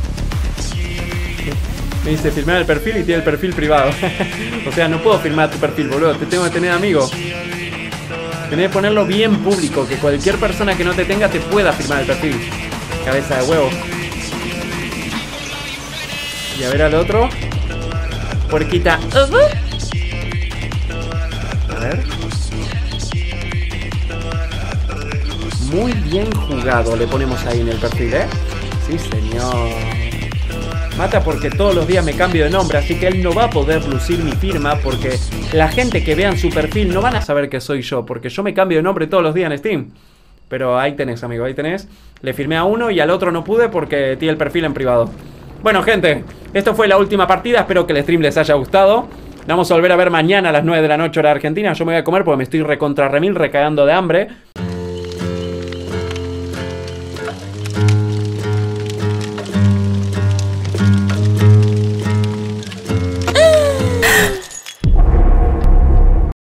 Speaker 4: Me dice firmar el perfil y tiene el perfil privado. o sea, no puedo firmar tu perfil, boludo. Te tengo que tener amigo. Tenés que ponerlo bien público, que cualquier persona que no te tenga te pueda firmar el perfil. Cabeza de huevo. Y a ver al otro. Puerquita. A ver. Muy bien jugado, le ponemos ahí en el perfil, ¿eh? Sí, señor. Mata porque todos los días me cambio de nombre, así que él no va a poder lucir mi firma porque la gente que vean su perfil no van a saber que soy yo, porque yo me cambio de nombre todos los días en Steam. Pero ahí tenés, amigo, ahí tenés. Le firmé a uno y al otro no pude porque tiene el perfil en privado. Bueno, gente, esto fue la última partida. Espero que el stream les haya gustado. Vamos a volver a ver mañana a las 9 de la noche hora argentina. Yo me voy a comer porque me estoy recontra remil recagando de hambre.